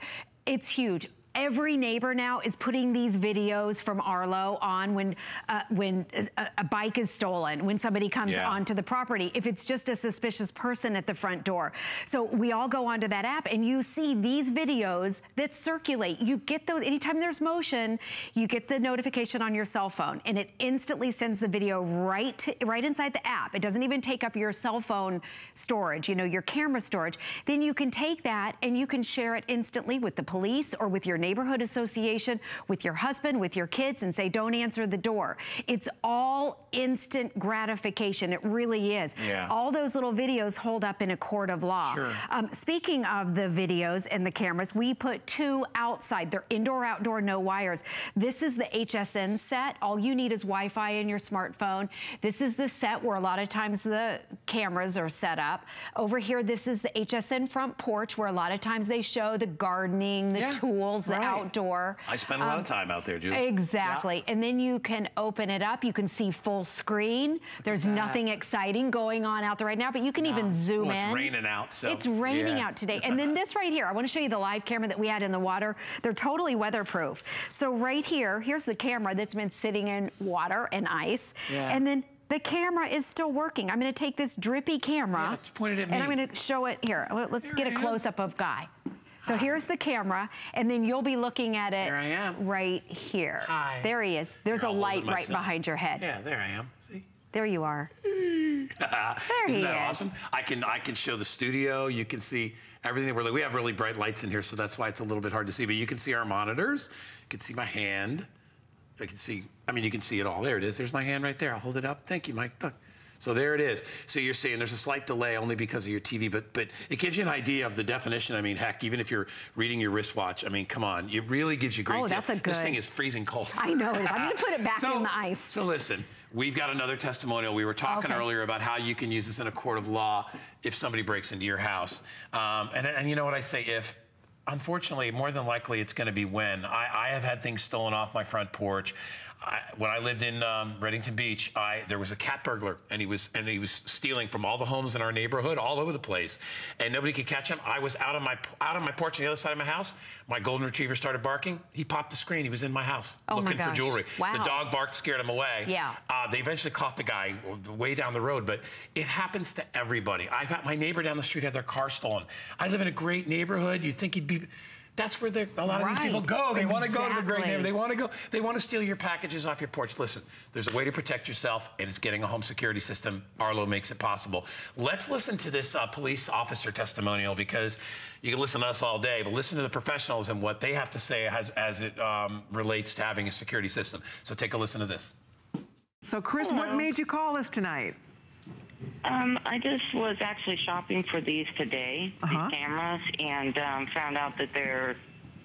it's huge. Every neighbor now is putting these videos from Arlo on when uh, when a, a bike is stolen, when somebody comes Yeah. onto the property, if it's just a suspicious person at the front door. So we all go onto that app and you see these videos that circulate. You get those, anytime there's motion, you get the notification on your cell phone and it instantly sends the video right, to, right inside the app. It doesn't even take up your cell phone storage, you know, your camera storage. Then you can take that and you can share it instantly with the police or with your neighborhood association, with your husband, with your kids and say, don't answer the door. It's all instant gratification. It really is. Yeah. All those little videos hold up in a court of law. Sure. Um, speaking of the videos and the cameras, we put two outside. They're indoor, outdoor, no wires. This is the HSN set. All you need is Wi-Fi in your smartphone. This is the set where a lot of times the cameras are set up. Over here, this is the HSN front porch where a lot of times they show the gardening, the Yeah, tools, the right. outdoor. I spend a lot of um, time out there, Julie. Exactly. And then you can open it up. You can see full screen. There's nothing exciting going on out there right now, but you can even zoom Well, it's in. raining out, so, It's raining yeah. out today. And then this right here, I want to show you the live camera that we had in the water. They're totally weatherproof. So right here, here's the camera that's been sitting in water and ice. Yeah. And then the camera is still working. I'm going to take this drippy camera. Yeah, it's pointed at And I'm going to show it here. Let- Let's Here get a close up of Guy. So ah. here's the camera, and then you'll be looking at it There I am. right here. Hi. There he is. There's Here, a light right behind your head. Yeah, there I am. See? There you are. Isn't he that is. awesome? I can I can show the studio. You can see everything. We're like, we have really bright lights in here, so that's why it's a little bit hard to see. But you can see our monitors. You can see my hand. I can see. I mean, you can see it all. There it is. There's my hand right there. I'll hold it up. Thank you, Mike. Look. So there it is. So you're seeing there's a slight delay only because of your TV, but but it gives you an idea of the definition. I mean, heck, even if you're reading your wristwatch, I mean, come on, it really gives you great. Oh, deal. that's a good. This thing is freezing cold. I know. I'm gonna put it back in the ice. So listen, we've got another testimonial. We were talking Okay. earlier about how you can use this in a court of law if somebody breaks into your house. Um, and, and you know what I say? If unfortunately, more than likely, it's going to be when. I, I have had things stolen off my front porch. I, when I lived in um, Redington Beach, I, there was a cat burglar, and he was and he was stealing from all the homes in our neighborhood, all over the place, and nobody could catch him. I was out on my out on my porch on the other side of my house. My golden retriever started barking. He popped the screen. He was in my house Oh my looking for jewelry. Wow. The dog barked, scared him away. Yeah. Uh, they eventually caught the guy way down the road, but it happens to everybody. I've had my neighbor down the street had their car stolen. I live in a great neighborhood. You'd think he'd be. That's where a lot of these people go. They want to go to the great Exactly. neighborhood. They want to go. They want to steal your packages off your porch. Listen, there's a way to protect yourself, and it's getting a home security system. Arlo makes it possible. Let's listen to this uh, police officer testimonial because you can listen to us all day, but listen to the professionals and what they have to say as, as it um, relates to having a security system. So take a listen to this. So, Chris, what made you call us tonight? Um, I just was actually shopping for these today, Uh-huh. these cameras, and um, found out that they're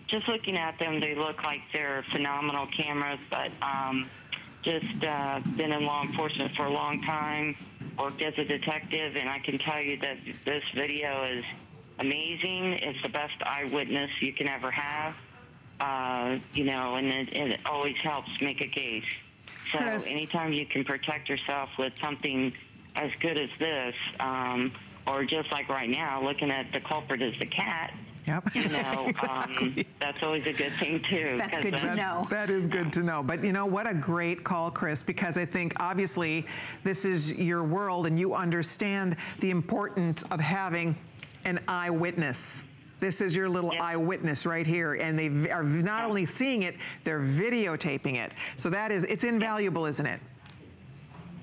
just looking at them. They look like they're phenomenal cameras, but um, just uh, been in law enforcement for a long time, worked as a detective, and I can tell you that this video is amazing. It's the best eyewitness you can ever have, uh, you know, and it, it always helps make a case. So Chris. anytime you can protect yourself with something as good as this, um, or just like right now, looking at the culprit as the cat, Yep. You know, um, that's always a good thing too. That's 'cause, good to uh, know. That is good to know. But you know, what a great call, Chris, because I think obviously this is your world and you understand the importance of having an eyewitness. This is your little Yep. eyewitness right here. And they are not only seeing it, they're videotaping it. So that is, it's invaluable, isn't it?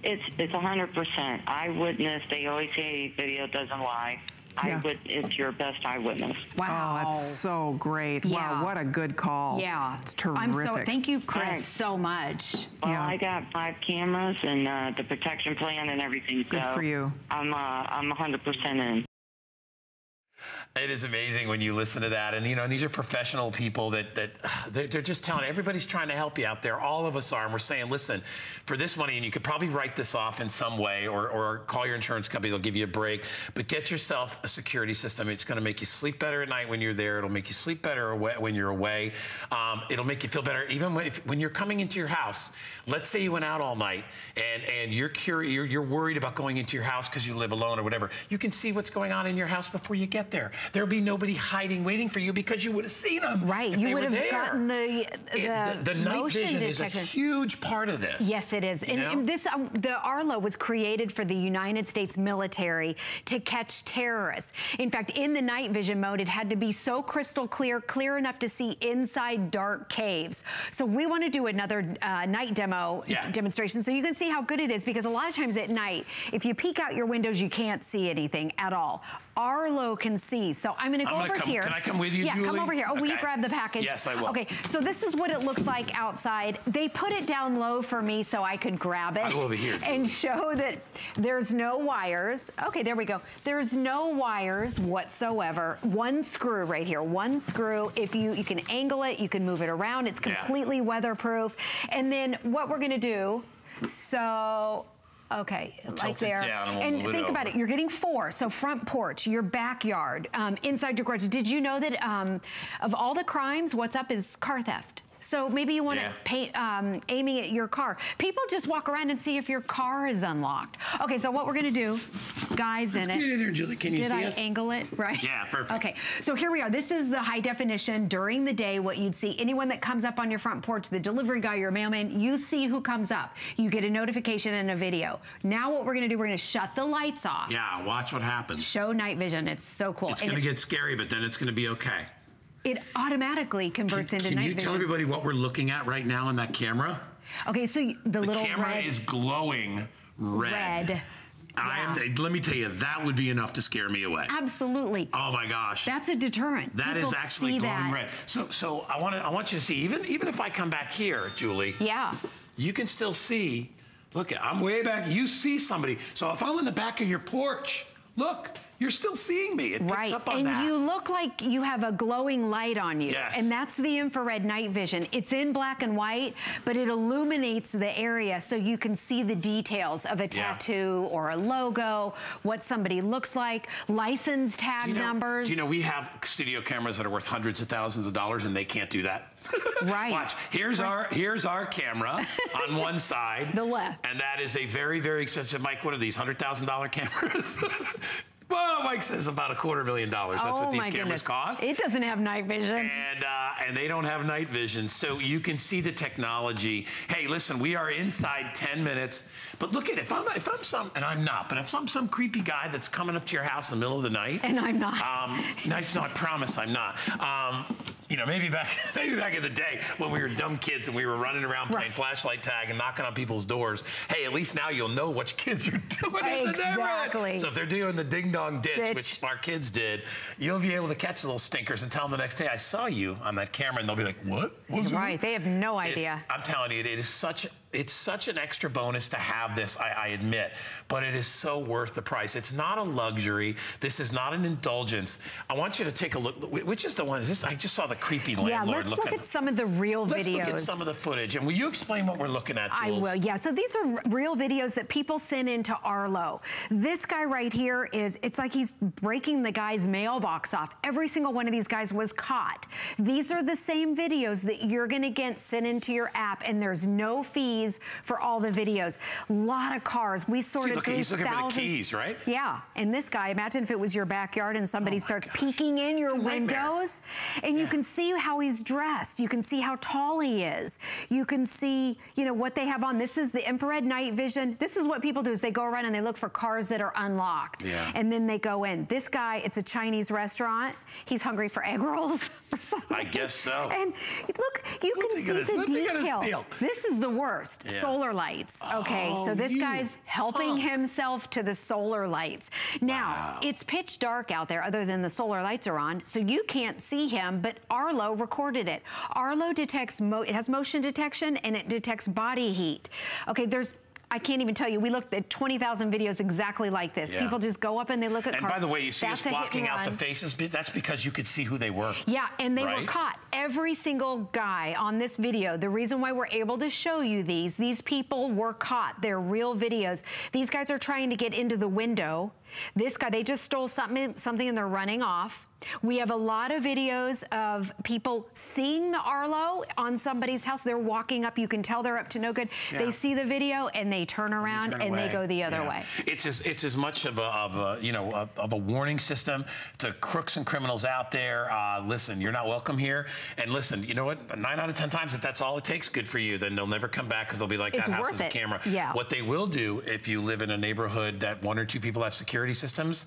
It's it's a hundred percent eyewitness. They always say video doesn't lie. Yeah. Eyewit- it's your best eyewitness. Wow. Oh, that's so great. Wow, what a good call. yeah. It's terrific. I'm so, thank you, Chris, Thanks. so much. Well, Yeah. I got five cameras and uh, the protection plan and everything. Good so for you. I'm uh, I'm a hundred percent in. It is amazing when you listen to that, and you know, these are professional people that that they're, they're just telling everybody's trying to help you out there. All of us are, and we're saying, listen, for this money, and you could probably write this off in some way, or or call your insurance company; they'll give you a break. But get yourself a security system. It's going to make you sleep better at night when you're there. It'll make you sleep better when you're away. Um, it'll make you feel better even when, if, when you're coming into your house. Let's say you went out all night, and and you're curious, you're, you're worried about going into your house because you live alone or whatever. You can see what's going on in your house before you get there. There'll be nobody hiding, waiting for you because you would have seen them. Right. You would have gotten the, the, It- the, the night vision detection. is a huge part of this. Yes, it is. And, and this, um, the Arlo was created for the United States military to catch terrorists. In fact, in the night vision mode, it had to be so crystal clear, clear enough to see inside dark caves. So we want to do another uh, night demo Yeah. demonstration so you can see how good it is because a lot of times at night, if you peek out your windows, you can't see anything at all. Arlo can see. So I'm going to I'm go gonna over come- here. can I come with you, Yeah, come over here. Oh, will you grab the package? Yes, I will. Okay, so this is what it looks like outside. They put it down low for me so I could grab it I'll go over here. and show that there's no wires. Okay, there we go. There's no wires whatsoever. One screw right here, one screw. If you, you can angle it, you can move it around. It's Yeah. completely weatherproof. And then what we're gonna do, so, okay, like there. and we'll and move it think about it, you're getting four. So front porch, your backyard, um, inside your garage. Did you know that um, of all the crimes, what's up is car theft? So maybe you want to Yeah. paint um, aiming at your car. People just walk around and see if your car is unlocked. Okay, so what we're gonna do, guys in it. Get in there, Julie. Can you Did see I us? angle it right? Yeah, perfect. Okay, so here we are. This is the high definition during the day. What you'd see anyone that comes up on your front porch, the delivery guy, your mailman, you see who comes up. You get a notification and a video. Now what we're gonna do, we're gonna shut the lights off. Yeah, watch what happens. Show night vision. It's so cool. It's And going to it, get scary, but then it's going to be okay. It automatically converts into Can night you tell everybody what we're looking at right now in that camera? Okay, so the, The little camera red. is glowing red. Red. I am, let me tell you, that would be enough to scare me away. Absolutely. Oh my gosh. That's a deterrent. That is People actually see glowing that. red. So, so I want to, I want you to see. Even, even if I come back here, Julie, Yeah. you can still see. Look, I'm way back. You see somebody. So if I'm in the back of your porch, look, you're still seeing me. It picks Right, up on and that. you look like you have a glowing light on you. Yes. And that's the infrared night vision. It's in black and white, but it illuminates the area so you can see the details of a Yeah. tattoo or a logo, what somebody looks like, license tag Do you know, numbers. Do you know we have studio cameras that are worth hundreds of thousands of dollars and they can't do that? Right. Watch. Here's our here's our camera on one side. The left. And that is a very, very expensive Mike, what are these? Hundred thousand dollar cameras? well, Mike says about a quarter million dollars. That's oh what these cameras goodness. cost. It doesn't have night vision. and uh, and they don't have night vision, so you can see the technology. Hey, listen, we are inside 10 minutes, but look at it. If I'm if I'm some, and I'm not, but if I'm some creepy guy that's coming up to your house in the middle of the night, And I'm not. Um, no, I promise I'm not. Um, you know, maybe back maybe back in the day when we were dumb kids and we were running around playing Right. flashlight tag and knocking on people's doors. Hey, at least now you'll know what your kids are doing in the neighborhood. Exactly. So if they're doing the ding dong ditch, Ditch. which our kids did, you'll be able to catch the little stinkers and tell them the next day, I saw you on that camera, and they'll be like, what? What was that?" Right, they have no It's- idea. I'm telling you, it is such it's such an extra bonus to have this, I, I admit, but it is so worth the price. It's not a luxury. This is not an indulgence. I want you to take a look. Which is the one? Is this? I just saw the creepy landlord. yeah, let's look at some of the real videos. Let's look at some of the footage, and will you explain what we're looking at, I will, yeah. So these are real videos that people send into Arlo. This guy right here is, it's like he's breaking the guy's mailbox off. Every single one of these guys was caught. These are the same videos that you're gonna get sent into your app and there's no fee fees for all the videos. A lot of cars. We sorted look, through he's looking for the keys, right? Yeah, and this guy, imagine if it was your backyard and somebody Oh starts peeking in your windows and you can see how he's dressed. You can see how tall he is. You can see, you know, what they have on. This is the infrared night vision. This is what people do is they go around and they look for cars that are unlocked. Yeah. And then they go in. This guy, it's a Chinese restaurant. He's hungry for egg rolls or something. I guess so. And look, you What's can see the detail. This is the worst. Yeah. Solar lights. Okay, Oh, so this you guy's helping himself to the solar lights. Now, it's pitch dark out there other than the solar lights are on, so you can't see him, but Arlo recorded it. Arlo detects, mo it has motion detection and it detects body heat. Okay, there's I can't even tell you. We looked at 20,000 videos exactly like this. Yeah. People just go up and they look at And cars. by the way, you see That's us blocking out the faces. That's because you could see who they were. Yeah, and they were caught. Every single guy on this video, the reason why we're able to show you these, these people were caught. They're real videos. These guys are trying to get into the window. This guy, they just stole something, something and they're running off. We have a lot of videos of people seeing the Arlo on somebody's house. They're walking up. You can tell they're up to no good. Yeah. They see the video and they turn around turn and they go the other Yeah. way. It's as it's as much of a, of a you know of, of a warning system to crooks and criminals out there. Uh, listen, you're not welcome here. And listen, you know what? Nine out of ten times, if that's all it takes, good for you. Then they'll never come back because they'll be like, It's that house worth has a camera. Yeah. What they will do if you live in a neighborhood that one or two people have security systems,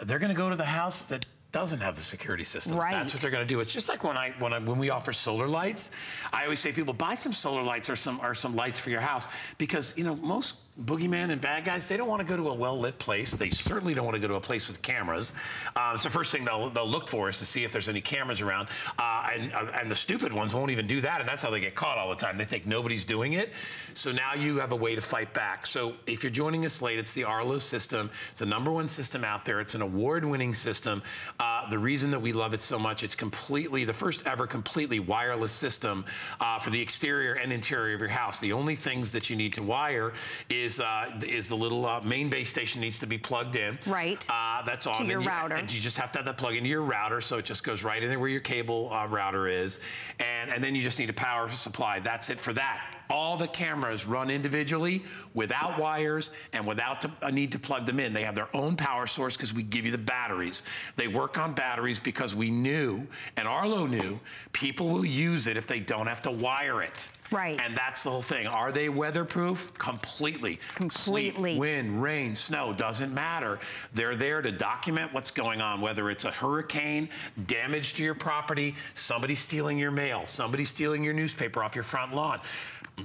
they're going to go to the house that doesn't have the security systems. Right. That's what they're going to do. It's just like when I when I when we offer solar lights, I always say people buy some solar lights or some or some lights for your house because you know most boogeyman and bad guys they don't want to go to a well lit place. They certainly don't want to go to a place with cameras. Uh, it's the first thing they'll they'll look for is to see if there's any cameras around. Uh, and uh, and the stupid ones won't even do that, and that's how they get caught all the time. They think nobody's doing it. So now you have a way to fight back. So if you're joining us late, it's the Arlo system. It's the number one system out there. It's an award-winning system. Uh, the reason that we love it so much, it's completely the first ever completely wireless system uh, for the exterior and interior of your house. The only things that you need to wire is uh, is the little uh, main base station needs to be plugged in. Right. Uh, that's on To your you, router. And you just have to have that plug into your router, so it just goes right in there where your cable uh, router is, and and then you just need a power supply. That's it for that. All the cameras run individually without wires and without a need to plug them in. They have their own power source because we give you the batteries. They work on batteries because we knew, and Arlo knew, people will use it if they don't have to wire it. Right. And that's the whole thing. Are they weatherproof? Completely. Completely. Wind, rain, snow, doesn't matter. They're there to document what's going on, whether it's a hurricane, damage to your property, somebody stealing your mail, somebody stealing your newspaper off your front lawn.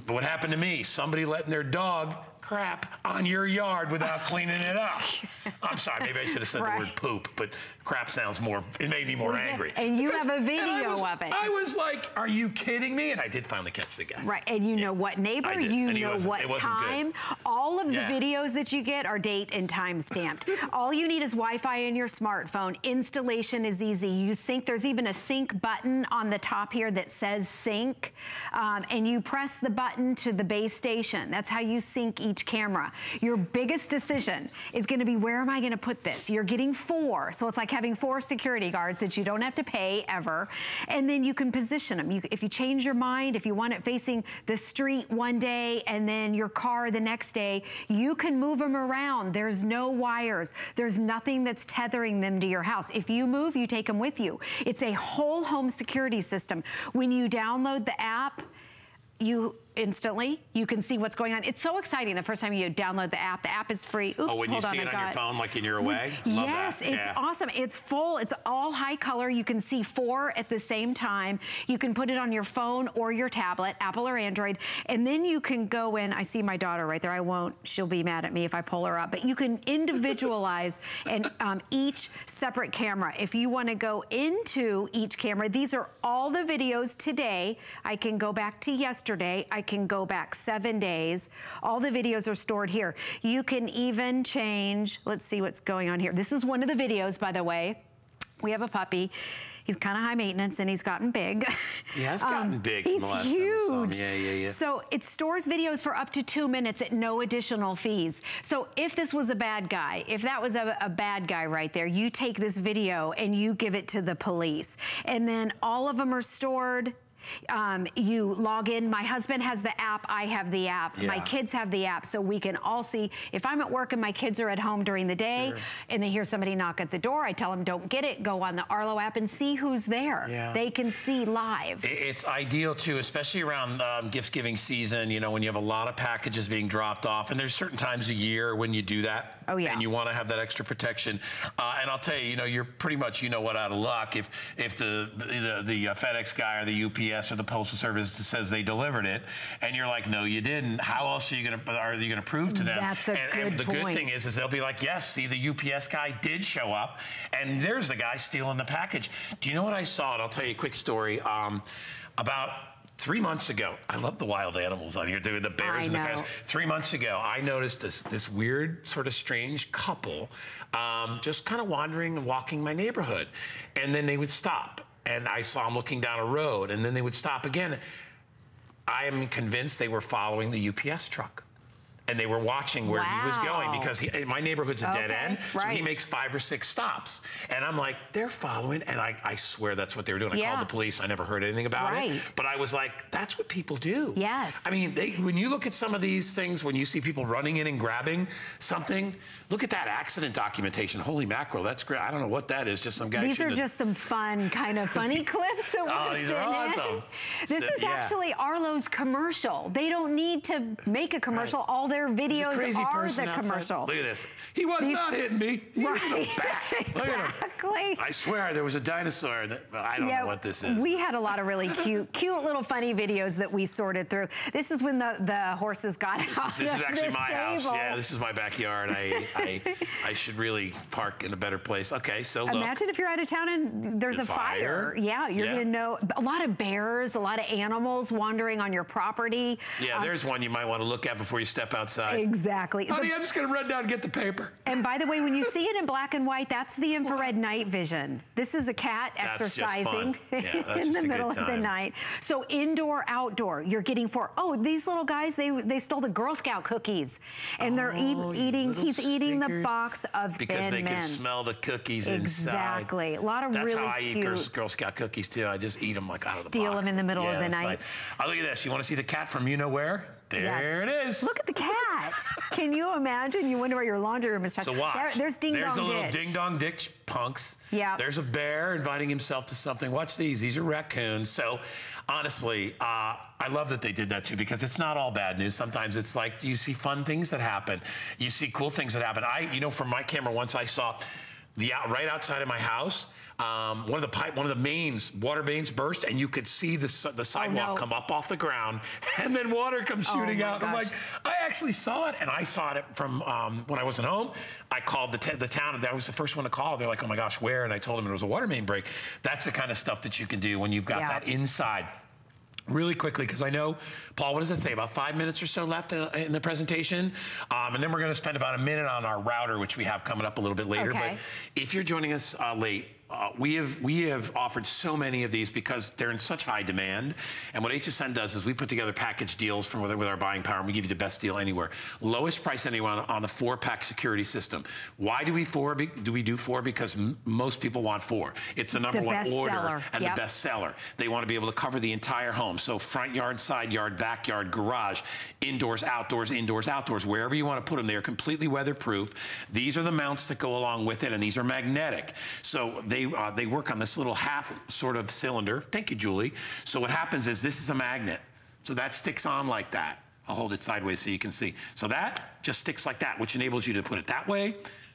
What happened to me? Somebody letting their dog crap on your yard without cleaning it up. I'm sorry, maybe I should have said Right. the word poop, but crap sounds more, it made me more Well, angry. and you have a video was- of it. I was like, are you kidding me? And I did finally catch the guy. Right, and you know what neighbor, you know what wasn't good. time. All of the videos that you get are date and time stamped. All you need is Wi-Fi in your smartphone. Installation is easy. You sync, there's even a sync button on the top here that says sync, um, and you press the button to the base station. That's how you sync each camera. Your biggest decision is gonna be where am I gonna put this? You're getting four, so it's like having four security guards that you don't have to pay ever, and then you can position them. You, if you change your mind, if you want it facing the street one day and then your car the next day, you can move them around. There's no wires. There's nothing that's tethering them to your house. If you move, you take them with you. It's a whole home security system. When you download the app, you instantly you can see what's going on. It's so exciting the first time you download the app. The app is free. Oops, Oh, when you hold on, see it on your phone, like when you're away? Love yes, that. it's Yeah. awesome. It's full. It's all high color. You can see four at the same time. You can put it on your phone or your tablet, Apple or Android, and then you can go in. I see my daughter right there. I won't. She'll be mad at me if I pull her up. But you can individualize and um, each separate camera. If you want to go into each camera, these are all the videos today. I can go back to yesterday. I can go back seven days. All the videos are stored here. You can even change, let's see what's going on here. This is one of the videos, by the way. We have a puppy. He's kind of high maintenance and he's gotten big. He has um, gotten big He's the last time I saw him. huge. Yeah, yeah, yeah. So it stores videos for up to two minutes at no additional fees. So if this was a bad guy, if that was a, a bad guy right there, you take this video and you give it to the police. And then all of them are stored Um, you log in. My husband has the app. I have the app. My kids have the app, so we can all see. If I'm at work and my kids are at home during the day, and they hear somebody knock at the door, I tell them don't get it. Go on the Arlo app and see who's there. Yeah. They can see live. It's ideal too, especially around um, gift giving season. You know, when you have a lot of packages being dropped off, and there's certain times a year when you do that. Oh, yeah. And you want to have that extra protection. Uh, and I'll tell you, you know, you're pretty much, you know what, out of luck if if the the, the uh, FedEx guy or the UPS or the Postal Service says they delivered it, and you're like, no, you didn't. How else are you gonna are you gonna prove to them? That's a and, good and the good thing is, is they'll be like, yes, see, the UPS guy did show up, and there's the guy stealing the package. Do you know what I saw? And I'll tell you a quick story. Um, about three months ago, I love the wild animals on here, dude. The bears I and the cows. Three months ago, I noticed this this weird, sort of strange couple, um, just kind of wandering and walking my neighborhood, and then they would stop, and I saw them looking down a road, and then they would stop again. I am convinced they were following the UPS truck. And they were watching where he was going because he, eh, my neighborhood's a dead end. So he makes five or six stops. And I'm like, they're following. And I, I swear that's what they were doing. I Yeah. called the police. I never heard anything about Right. it. But I was like, that's what people do. Yes. I mean, they, when you look at some of these things, when you see people running in and grabbing something, look at that accident documentation. Holy mackerel, that's great. I don't know what that is. Just some guy. These are just some fun, kind of funny clips that Oh, these are sitting in. awesome. This So- is yeah. actually Arlo's commercial. They don't need to make a commercial. All their There's a videos crazy are person the outside. commercial. Look at this. He was These- not hitting me. He was Right. back. Look at him. exactly. I swear there was a dinosaur. That, I don't know what this is. We had a lot of really cute, cute little funny videos that we sorted through. This is when the, the horses got This out is, this of is actually the my house. Yeah, this is my backyard. I, I I should really park in a better place. Okay, so look. Imagine if you're out of town and there's The a fire. fire? Yeah, you're Yeah. gonna know a lot of bears, a lot of animals wandering on your property. Yeah, Um, there's one you might want to look at before you step outside. exactly. The- Honey, I'm just gonna run down and get the paper. And by the way, when you see it in black and white, that's the infrared night vision. This is a cat That's exercising. Yeah, that's in the middle of the night. So indoor, outdoor, you're getting four. Oh, these little guys, they they stole the Girl Scout cookies, and they're eat, Oh, eating. He's eating the box of Because they can smell the cookies inside. Exactly. A lot of That's really how I eat Girl, cute- Girl Scout cookies too. I just eat them like out of the Steal box. 'em in the middle of the night. like- oh, look at this. You want to see the cat from you know where? There it is. Look at the cat. Can you imagine? You wonder where your laundry room is. So watch. There- there's Ding There's Dong a little ding dong ditch punks. Yeah. There's a bear inviting himself to something. Watch these. These are raccoons. So honestly, uh, I love that they did that too because it's not all bad news. Sometimes it's like you see fun things that happen. You see cool things that happen. I, you know, from my camera, once I saw the out, right outside of my house, um, one of the pipe, one of the mains, water mains burst, and you could see the the sidewalk Oh, no. come up off the ground, and then water comes Oh, shooting my out. I'm like, I actually saw it, and I saw it from um, when I wasn't home. I called the, t- the town, and that was the first one to call. They're like, oh my gosh, where? And I told them it was a water main break. That's the kind of stuff that you can do when you've got Yeah. that inside. Really quickly, because I know, Paul, what does that say? About five minutes or so left in, in the presentation. Um, and then we're going to spend about a minute on our router, which we have coming up a little bit later. Okay. But if you're joining us uh, late, uh, we have we have offered so many of these because they're in such high demand. And what HSN does is we put together package deals from with, with our buying power, and we give you the best deal anywhere, lowest price anywhere on, on the four pack security system. Why do we four? Be, do we do four? Because m- most people want four. It's the number The one order seller. and Yep. the best seller. They want to be able to cover the entire home. So front yard, side yard, backyard, garage, indoors, outdoors, indoors, outdoors, wherever you want to put them, they are completely weatherproof. These are the mounts that go along with it, and these are magnetic. So they uh, they work on this little half sort of cylinder. Thank you, Julie. So what happens is this is a magnet. So that sticks on like that. I'll hold it sideways so you can see. So that just sticks like that, which enables you to put it that way,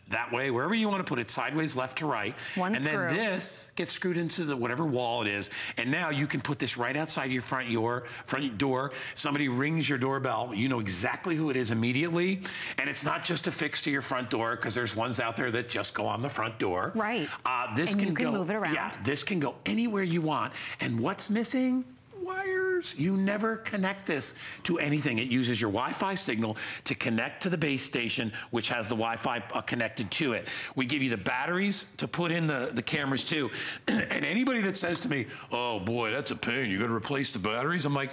that way, wherever you want to put it, sideways, left to right. One and screw. then this gets screwed into the whatever wall it is, and now you can put this right outside your front your front door. Somebody rings your doorbell, you know exactly who it is immediately, and it's not just affixed to your front door because there's ones out there that just go on the front door. Right. Uh, this And can you can go. move it around. Yeah, this can go anywhere you want. And what's missing? Wires. You never connect this to anything. It uses your Wi-Fi signal to connect to the base station, which has the Wi-Fi uh, connected to it. We give you the batteries to put in the, the cameras too. and anybody that says to me, "Oh boy, that's a pain. You got to replace the batteries," I'm like.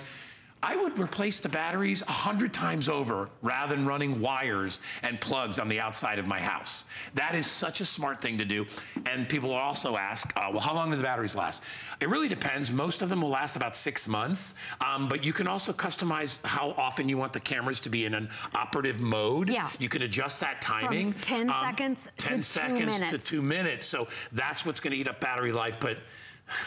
I would replace the batteries a hundred times over rather than running wires and plugs on the outside of my house. That is such a smart thing to do. And people also ask, uh, well, how long do the batteries last? It really depends. Most of them will last about six months, um, but you can also customize how often you want the cameras to be in an operative mode. Yeah. You can adjust that timing. 10 seconds to 10 two seconds to two minutes. So that's what's going to eat up battery life. But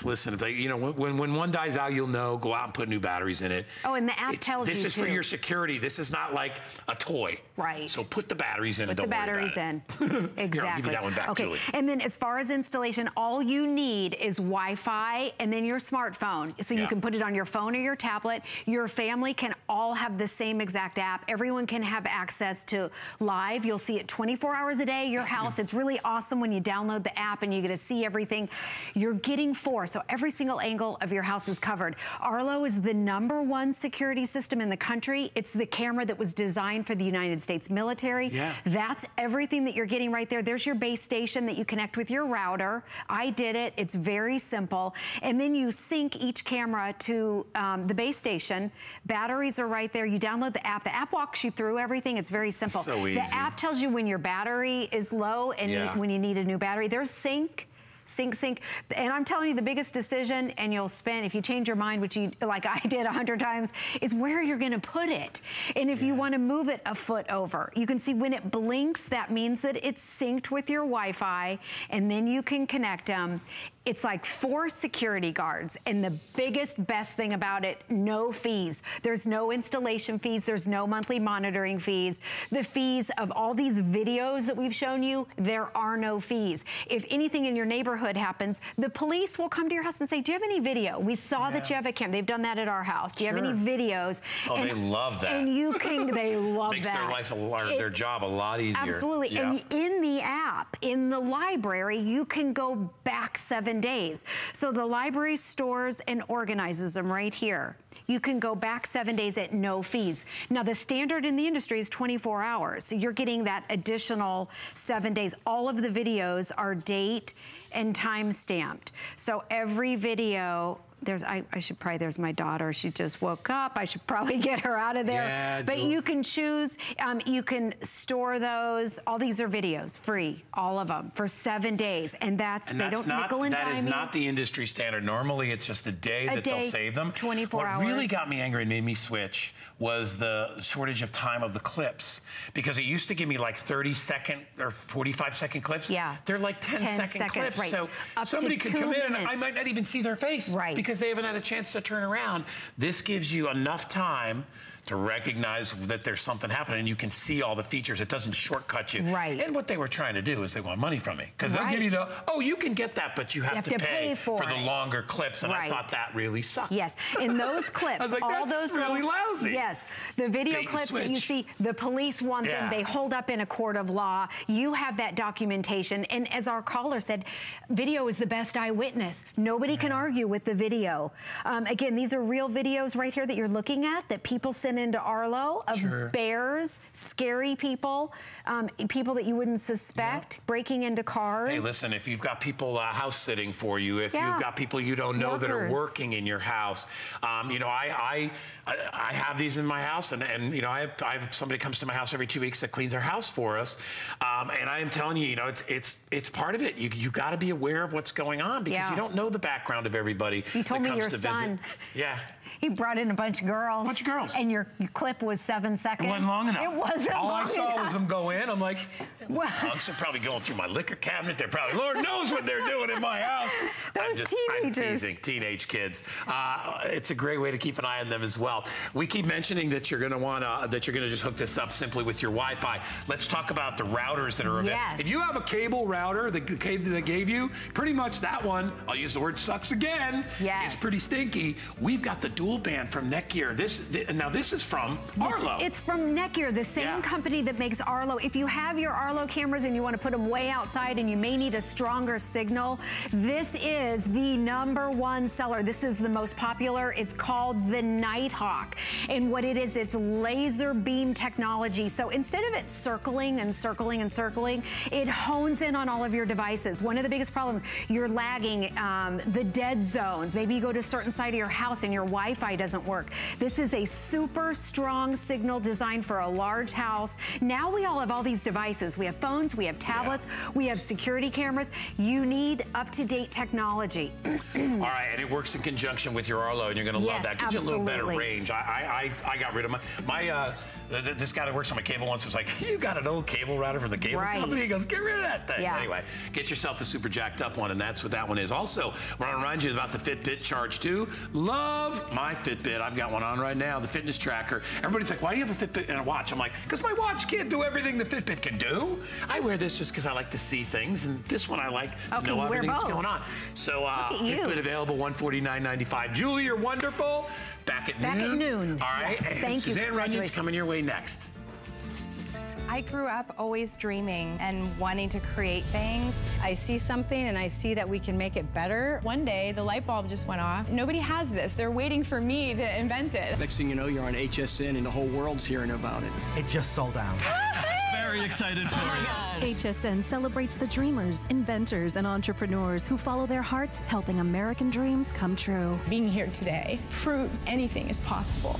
listen, if they, you know, when, when one dies out, you'll know. Go out and put new batteries in it. Oh, and the app It's- tells this you This is for your security. This is not like a toy. Right. So put the batteries in Put the batteries in. it. exactly. Here, I'll give you that one back, okay. Julie. And then as far as installation, all you need is Wi-Fi and then your smartphone. So you can put it on your phone or your tablet. Your family can all have the same exact app. Everyone can have access to live. You'll see it 24 hours a day, your house. It's really awesome when you download the app and you get to see everything. You're getting four, so every single angle of your house is covered. Arlo is the number one security system in the country. It's the camera that was designed for the United States military. Yeah. That's everything that you're getting right there. There's your base station that you connect with your router. I did it. It's very simple. And then you sync each camera to um, the base station. Batteries are right there. You download the app. The app walks you through everything. It's very simple. So easy. The app tells you when your battery is low and you- when you need a new battery. There's sync. Sync, sync. And I'm telling you, the biggest decision, and you'll spend, if you change your mind, which you, like I did a hundred times, is where you're gonna put it. And if you wanna move it a foot over, you can see when it blinks, that means that it's synced with your Wi-Fi, and then you can connect them. It's like four security guards. And the biggest, best thing about it, no fees. There's no installation fees. There's no monthly monitoring fees. The fees of all these videos that we've shown you, there are no fees. If anything in your neighborhood happens, the police will come to your house and say, do you have any video? We saw that you have a cam. They've done that at our house. Do you have any videos? Oh, they love that. And you can, they love Makes that. Makes their life a lot, It- their job a lot easier. Absolutely. Yeah. And in the app, in the library, you can go back seven days. So the library stores and organizes them right here. You can go back seven days at no fees. Now, the standard in the industry is 24 hours. So you're getting that additional seven days. All of the videos are date and time stamped. So every video, there's, I, I should probably, there's my daughter. She just woke up. I should probably get her out of there. Yeah, but you can choose, um, you can store those. All these are videos, free, all of them, for seven days. And that's, And they that's don't not, nickel and that dime is you. not the industry standard. Normally, it's just a day A that day, they'll save them. 24 what really got me angry and made me switch was the shortage of time of the clips. Because it used to give me like 30 second or 45 second clips. Yeah. They're like 10, 10 second seconds, clips. right. So Up somebody could come in and I might not even see their face. Right. Because they haven't had a chance to turn around. This gives you enough time to recognize that there's something happening and you can see all the features. It doesn't shortcut you. Right. And what they were trying to do is they want money from me. Because they'll give you the, oh, you can get that, but you have, have to pay for the longer clips. And Right. I thought that really sucked. Yes, in those clips, like, all "That's those really little- lousy. Yes, the video Bait clips that you see, the police want Yeah. them. They hold up in a court of law. You have that documentation, and as our caller said, video is the best eyewitness. Nobody can argue with the video. Um, again, these are real videos right here that you're looking at that people sent into Arlo of Sure. bears, scary people, um, people that you wouldn't suspect breaking into cars. Hey, listen, if you've got people uh, house sitting for you, if Yeah. you've got people you don't know that are working in your house, um, you know, I, I, I, I have these in my house, and, and you know, I have, I have somebody comes to my house every two weeks that cleans our house for us, um, and I am telling you, you know, it's it's it's part of it. You you got to be aware of what's going on because Yeah. you don't know the background of everybody. You told that me comes your to son. Visit. Yeah. He brought in a bunch of girls. Bunch of girls. And your, clip was seven seconds. It wasn't long enough. It wasn't All I saw enough. was them go in. I'm like, Well- punks are probably going through my liquor cabinet. They're probably, Lord knows what they're doing in my house. Those I'm teenagers. teasing teenage kids. Uh, it's a great way to keep an eye on them as well. We keep mentioning that you're going to want to that you're going to just hook this up simply with your Wi-Fi. Let's talk about the routers that are available. Yes. If you have a cable router, the the cable that they gave you, pretty much that one. I'll use the word sucks again. Yes. It's pretty stinky. We've got the dual band from Netgear. This th- now this is from Arlo. It's from Netgear, the same Yeah. company that makes Arlo. If you have your Arlo cameras and you want to put them way outside and you may need a stronger signal, this is the number one seller. This is the most popular. It's called the Nighthawk. And what it is, it's laser beam technology. So instead of it circling and circling and circling, it hones in on all of your devices. One of the biggest problems, you're lagging um, the dead zones. Maybe you go to a certain side of your house and your Wi Wi-Fi doesn't work. This is a super strong signal designed for a large house. Now we all have all these devices. We have phones, we have tablets, yeah. we have security cameras. You need up-to-date technology. all right, and it works in conjunction with your Arlo, and you're gonna yes, love that. Gives you a little better range. I, I, I got rid of my, my uh, this guy that works on my cable once was like, you got an old cable router from the cable right. company? He goes, get rid of that thing. Yeah. Anyway, get yourself a super jacked up one, and that's what that one is. Also, I want to remind you about the Fitbit Charge 2. Love my Fitbit. I've got one on right now, the fitness tracker. Everybody's like, why do you have a Fitbit and a watch? I'm like, because my watch can't do everything the Fitbit can do. I wear this just because I like to see things, and this one I like to okay, know everything that's going on. So, uh, Fitbit available, $149.95. Julie, you're wonderful. Back at Back noon. at noon. All right. Yes, and thank Suzanne you. Runyan's coming your way next. I grew up always dreaming and wanting to create things. I see something and I see that we can make it better. One day, the light bulb just went off. Nobody has this. They're waiting for me to invent it. Next thing you know, you're on HSN and the whole world's hearing about it. It just sold out. Very excited for oh you. HSN celebrates the dreamers, inventors, and entrepreneurs who follow their hearts, helping American dreams come true. Being here today proves anything is possible.